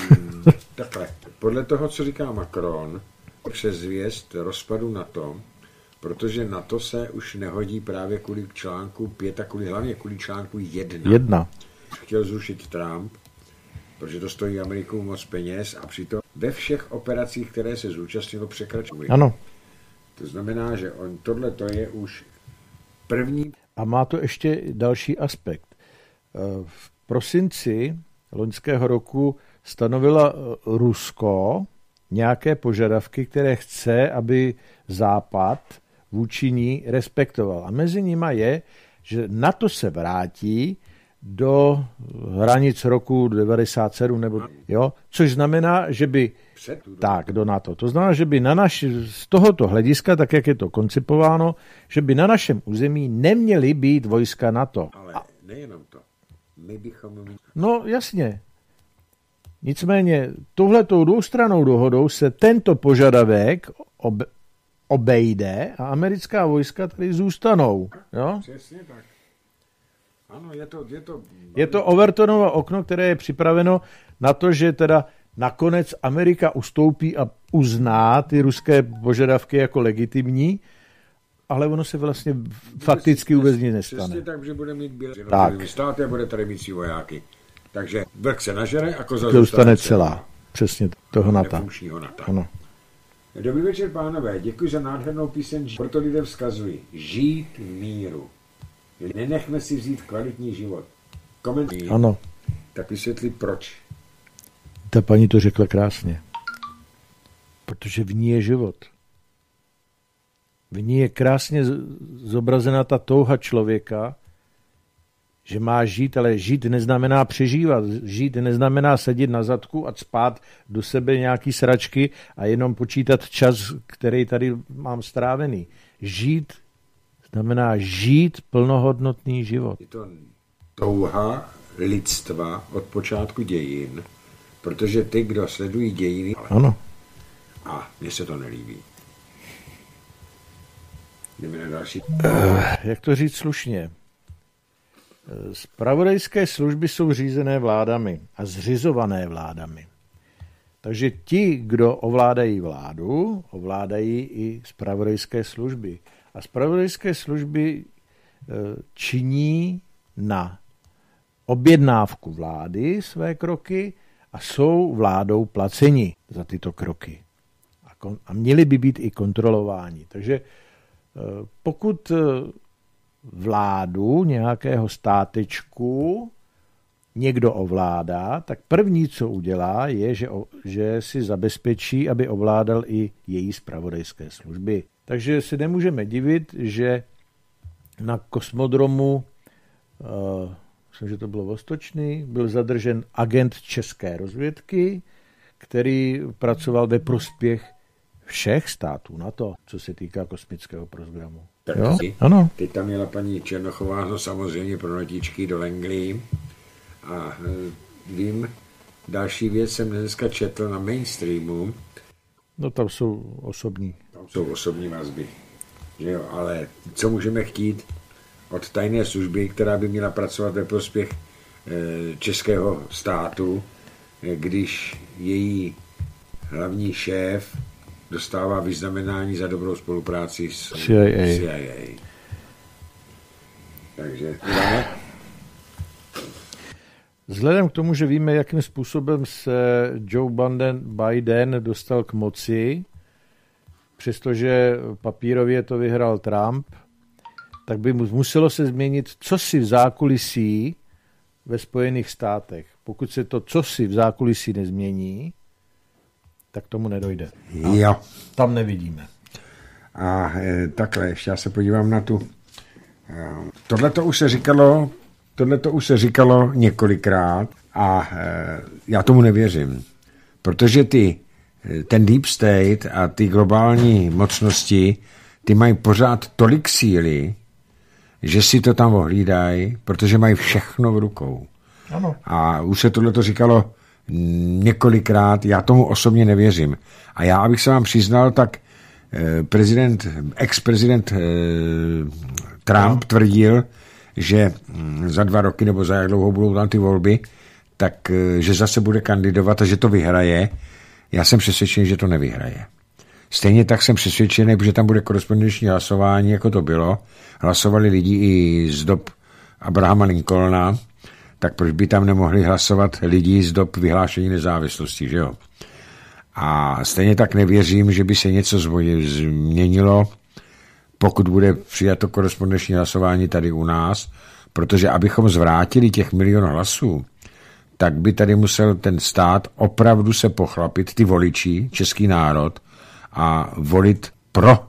(laughs) takhle. Podle toho, co říká Macron, přes zvěst rozpadu NATO, protože NATO se už nehodí právě kvůli článku 5 a kvůli, hlavně kvůli článku 1. Jedna. Chtěl zrušit Trump, protože to stojí Ameriku moc peněz a přitom ve všech operacích, které se zúčastnilo, překračuje. Ano. To znamená, že on, tohle to je už první. A má to ještě další aspekt. Eh, v prosinci loňského roku stanovila eh, Rusko nějaké požadavky, které chce, aby Západ vůči ní respektoval. A mezi nimi je, že NATO se vrátí do hranic roku 97, nebo, jo, což znamená, že by tak, do NATO. To znamená, že by na naš, z tohoto hlediska, tak jak je to koncipováno, že by na našem území neměly být vojska NATO. Ale nejenom to. My bychom... No jasně. Nicméně touhletou dvoustranou dohodou se tento požadavek ob, obejde a americká vojska tady zůstanou. Jo? Přesně tak. Ano, je to, je to... Je to Overtonovo okno, které je připraveno na to, že teda nakonec Amerika ustoupí a uzná ty ruské požadavky jako legitimní, ale ono se vlastně fakticky vůbec nic nestane. Přesně tak, že bude mít bílé státy a bude tady mít svý vojáky. Takže vlk se nažere a koza To zůstane celá. Přesně toho nata. Nata. Ano. Dobrý večer, pánové. Děkuji za nádhernou píseň. Proto lidem vzkazuji. Žít v míru. Nenechme si vzít kvalitní život. Komentuj. Ano, Tak vysvětli proč. ta paní to řekla krásně. Protože v ní je život. V ní je krásně zobrazena ta touha člověka, že má žít, ale žít neznamená přežívat. Žít neznamená sedět na zadku a spát do sebe nějaký sračky a jenom počítat čas, který tady mám strávený. Žít znamená žít plnohodnotný život. Je to touha lidstva od počátku dějin, protože ty, kdo sledují dějiny, Ano. a mně se to nelíbí. Jdeme další. jak to říct slušně, Spravodajské služby jsou řízené vládami a zřizované vládami. Takže ti, kdo ovládají vládu, ovládají i spravodajské služby. A spravodajské služby eh, činí na objednávku vlády své kroky a jsou vládou placeni za tyto kroky. A, měli by být i kontrolováni. Takže eh, pokud eh, vládu nějakého státečku někdo ovládá, tak první, co udělá, je, že, o, že si zabezpečí, aby ovládal i její spravodajské služby. Takže si nemůžeme divit, že na kosmodromu, uh, myslím, že to bylo Vostočný, byl zadržen agent české rozvědky, který pracoval ve prospěch všech států na to, co se týká kosmického programu. Tak Jo? ty- Ano. Teď tam měla paní Černochová, no samozřejmě pro notičky do Langley. A e, vím, další věc jsem dneska četl na mainstreamu, No tam jsou osobní. tam jsou osobní vazby. Že jo, ale co můžeme chtít od tajné služby, která by měla pracovat ve prospěch e, českého státu, e, když její hlavní šéf dostává vyznamenání za dobrou spolupráci s CIA. CIA. Takže ne? Vzhledem k tomu, že víme, jakým způsobem se Joe Biden, Biden dostal k moci, přestože papírově to vyhrál Trump, tak by mu muselo se změnit, co si v zákulisí ve Spojených státech. Pokud se to, co si v zákulisí nezmění, tak tomu nedojde. Jo. Tam nevidíme. A e, takhle, ještě já se podívám na tu. Tohle to už se říkalo, tohle to už se říkalo několikrát a e, já tomu nevěřím. Protože ty, e, ten deep state a ty globální mocnosti, ty mají pořád tolik síly, že si to tam ohlídají, protože mají všechno v rukou. Ano. A už se tohle to říkalo několikrát, já tomu osobně nevěřím. A já, abych se vám přiznal, tak eh, prezident, ex-prezident eh, Trump tvrdil, že hm, za dva roky nebo za jak dlouho budou tam ty volby, tak eh, že zase bude kandidovat a že to vyhraje. Já jsem přesvědčený, že to nevyhraje. Stejně tak jsem přesvědčený, že tam bude korespondenční hlasování, jako to bylo. Hlasovali lidi i z dob Abrahama Lincolna, tak proč by tam nemohli hlasovat lidi z dob vyhlášení nezávislosti, že jo? A stejně tak nevěřím, že by se něco změnilo, pokud bude přijato korespondenční hlasování tady u nás, protože abychom zvrátili těch milion hlasů, tak by tady musel ten stát opravdu se pochlapit, ty voliči, český národ, a volit pro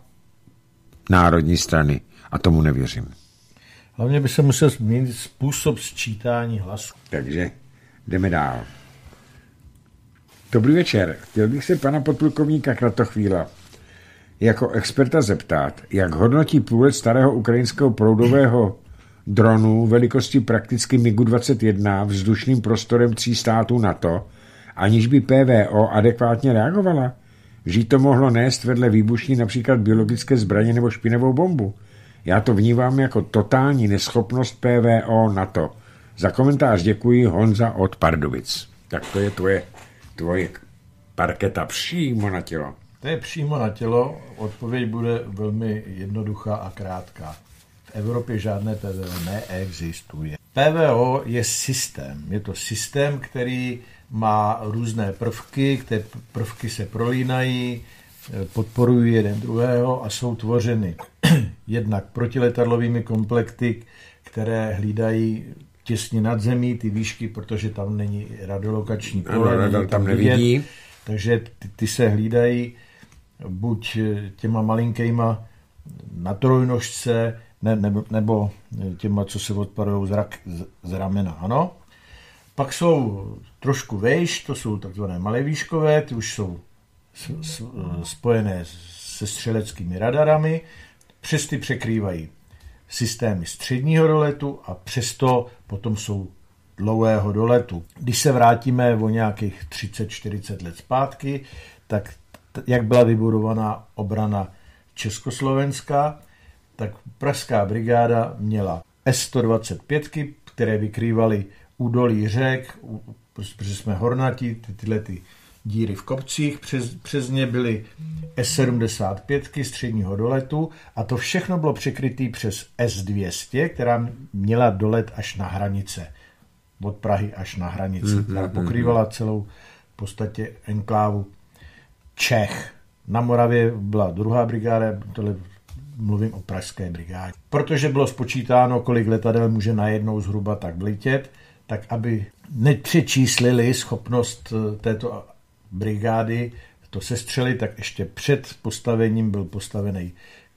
národní strany. A tomu nevěřím. Hlavně by se musel změnit způsob sčítání hlasů. Takže jdeme dál. Dobrý večer. Chtěl bych se pana podplukovníka Kratochvíla jako experta zeptat, jak hodnotí půlec starého ukrajinského proudového dronu velikosti prakticky MiGu-21 vzdušným prostorem tří států NATO aniž by PVO adekvátně reagovala? Vždyť to mohlo nést vedle výbušní například biologické zbraně nebo špinavou bombu. Já to vnívám jako totální neschopnost PVO na to. Za komentář děkuji Honza od Pardubic. Tak to je tvoje, tvoje parketa přímo na tělo. To je přímo na tělo. Odpověď bude velmi jednoduchá a krátká. V Evropě žádné PVO neexistuje. PVO je systém. Je to systém, který má různé prvky, které prvky se prolínají, podporují jeden druhého a jsou tvořeny (clears throat) jednak protiletadlovými komplekty, které hlídají těsně nad zemí ty výšky, protože tam není radiolokační pole, ano, radar tam nevidí. Vidět, takže ty, ty se hlídají buď těma malinkýma na trojnožce, ne, nebo, nebo těma, co se odparují z, rak, z, z ramena, ano. Pak jsou trošku vejš, to jsou takzvané malé výškové, ty už jsou spojené se střeleckými radarami, přes ty překrývají systémy středního doletu a přesto potom jsou dlouhého doletu. Když se vrátíme o nějakých 30-40 let zpátky, tak jak byla vybudovaná obrana Československa, tak Pražská brigáda měla S-125, které vykrývaly údolí řek, protože jsme hornatí, ty, tyhle ty díry v kopcích, přes, přes ně byly S-75 středního doletu a to všechno bylo překryté přes S-200, která měla dolet až na hranice, od Prahy až na hranici, mm, která mm, pokrývala celou v podstatě enklávu Čech. Na Moravě byla druhá brigáda, tohle mluvím o pražské brigádě. Protože bylo spočítáno, kolik letadel může najednou zhruba tak vletět, tak aby nepřečíslili schopnost eh, této brigády to sestřelit, tak ještě před postavením byl postavený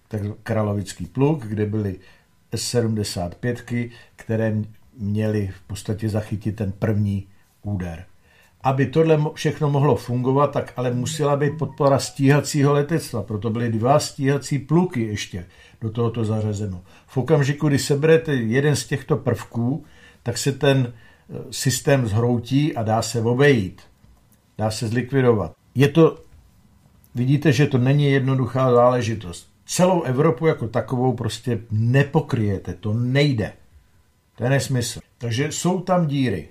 tak Kralovický pluk, kde byly S-75, které měly v podstatě zachytit ten první úder. Aby tohle všechno mohlo fungovat, tak ale musela být podpora stíhacího letectva, proto byly dva stíhací pluky ještě do tohoto zařazeno. V okamžiku, kdy seberete jeden z těchto prvků, tak se ten e, systém zhroutí a dá se obejít. Dá se zlikvidovat. Je to, vidíte, že to není jednoduchá záležitost. Celou Evropu jako takovou prostě nepokryjete, to nejde. To je nesmysl. Takže jsou tam díry.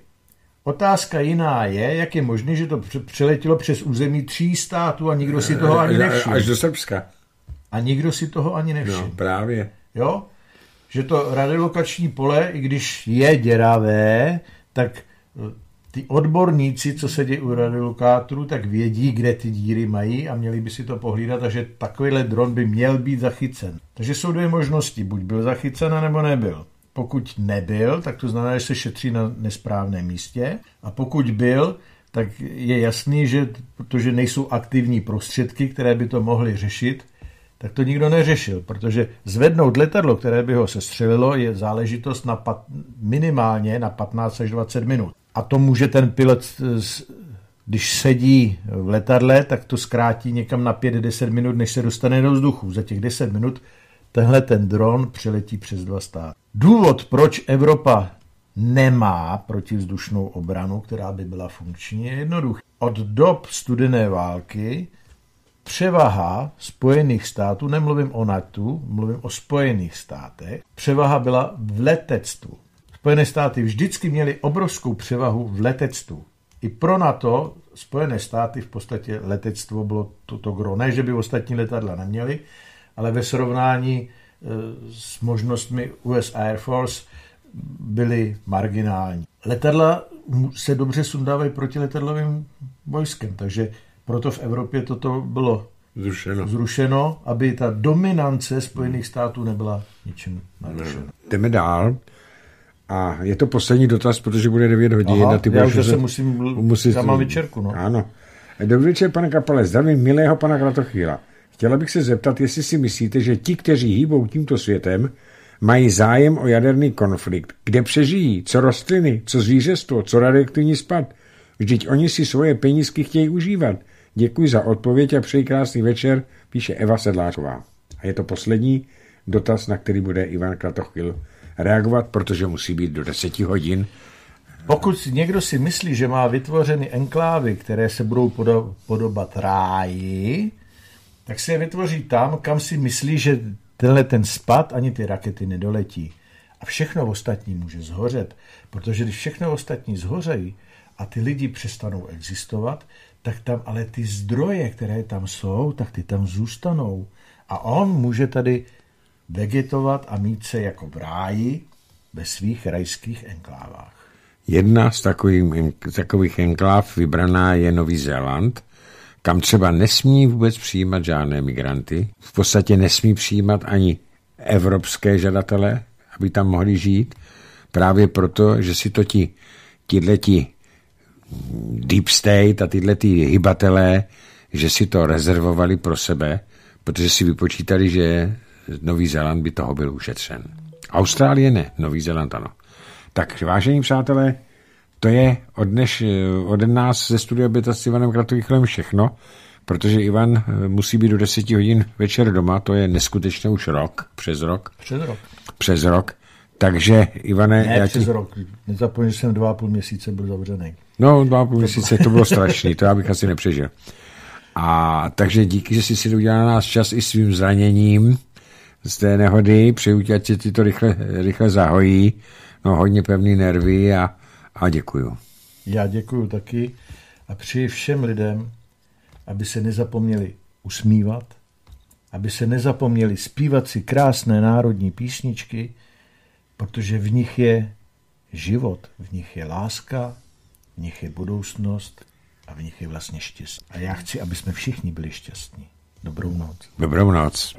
Otázka jiná je, jak je možné, že to přeletělo přes území tří států a nikdo si toho ani nevšiml. Až do Srbska. A nikdo si toho ani nevšiml. No, právě. Jo? Že to radiolokační pole, i když je děravé, tak eh, ty odborníci, co sedí u radiolokátorů, tak vědí, kde ty díry mají a měli by si to pohlídat, takže takovýhle dron by měl být zachycen. Takže jsou dvě možnosti, buď byl zachycen, nebo nebyl. Pokud nebyl, tak to znamená, že se šetří na nesprávném místě. A pokud byl, tak je jasný, že protože nejsou aktivní prostředky, které by to mohly řešit, tak to nikdo neřešil, protože zvednout letadlo, které by ho sestřelilo, je záležitost na pat, minimálně na 15 až 20 minut. A to může ten pilot, když sedí v letadle, tak to zkrátí někam na 5-10 minut, než se dostane do vzduchu. Za těch 10 minut tenhle ten dron přeletí přes dva státy. Důvod, proč Evropa nemá protivzdušnou obranu, která by byla funkční, je jednoduchý. Od dob studené války převaha Spojených států, nemluvím o NATO, mluvím o Spojených státech, převaha byla v letectvu. Spojené státy vždycky měly obrovskou převahu v letectvu. I pro NATO Spojené státy v podstatě letectvo bylo toto gro. Ne, že by ostatní letadla neměly, ale ve srovnání e, s možnostmi US Air Force byly marginální. Letadla se dobře sundávají proti letadlovým vojskem, takže proto v Evropě toto bylo zrušeno, zrušeno aby ta dominance Spojených států nebyla ničím narušena. Jdeme dál. A je to poslední dotaz, protože bude 9 hodin. Aha, ty já už se musím, musím já mám večerku. No. Ano. Dobrý večer, pane Kapale. Zdravím milého pana Kratochvíla. Chtěla bych se zeptat, jestli si myslíte, že ti, kteří hýbou tímto světem, mají zájem o jaderný konflikt. Kde přežijí? Co rostliny? Co zvířestvo? Co radioaktivní spad? Vždyť oni si svoje penízky chtějí užívat. Děkuji za odpověď a přeji krásný večer, píše Eva Sedláčová. A je to poslední dotaz, na který bude Ivan Kratochvil reagovat, protože musí být do 10 hodin Pokud někdo si myslí, že má vytvořeny enklávy, které se budou podo- podobat ráji, tak si je vytvoří tam, kam si myslí, že tenhle ten spad ani ty rakety nedoletí. A všechno ostatní může zhořet, protože když všechno ostatní zhořejí a ty lidi přestanou existovat, tak tam ale ty zdroje, které tam jsou, tak ty tam zůstanou. A on může tady vegetovat a mít se jako v ráji ve svých rajských enklávách. Jedna z takových, takových enkláv vybraná je Nový Zéland, kam třeba nesmí vůbec přijímat žádné migranty. V podstatě nesmí přijímat ani evropské žadatele, aby tam mohli žít, právě proto, že si to ti, tihleti deep state a tyhle ty hybatelé, že si to rezervovali pro sebe, protože si vypočítali, že Nový Zéland by toho byl ušetřen. Austrálie ne, Nový Zéland ano. Tak, vážení přátelé, to je od, dneš, od nás ze studia Beta s Ivanem Kratovýchlem všechno, protože Ivan eh, musí být do 10 hodin večer doma, to je neskutečně už rok, přes rok. Přes rok. Přes rok. Takže, Ivane... Ne, já přes ti... rok. Nezapomeň, že jsem dva a půl měsíce byl zavřený. No, dva a půl měsíce, to bylo strašný, to já bych asi nepřežil. A takže díky, že jsi si udělal na nás čas i svým zraněním z té nehody, přeju ti, ať se ti to rychle, rychle zahojí, no hodně pevný nervy a, a děkuju. Já děkuju taky a přeji všem lidem, aby se nezapomněli usmívat, aby se nezapomněli zpívat si krásné národní písničky, protože v nich je život, v nich je láska, v nich je budoucnost a v nich je vlastně štěstí. A já chci, aby jsme všichni byli šťastní. Dobrou noc. Dobrou noc.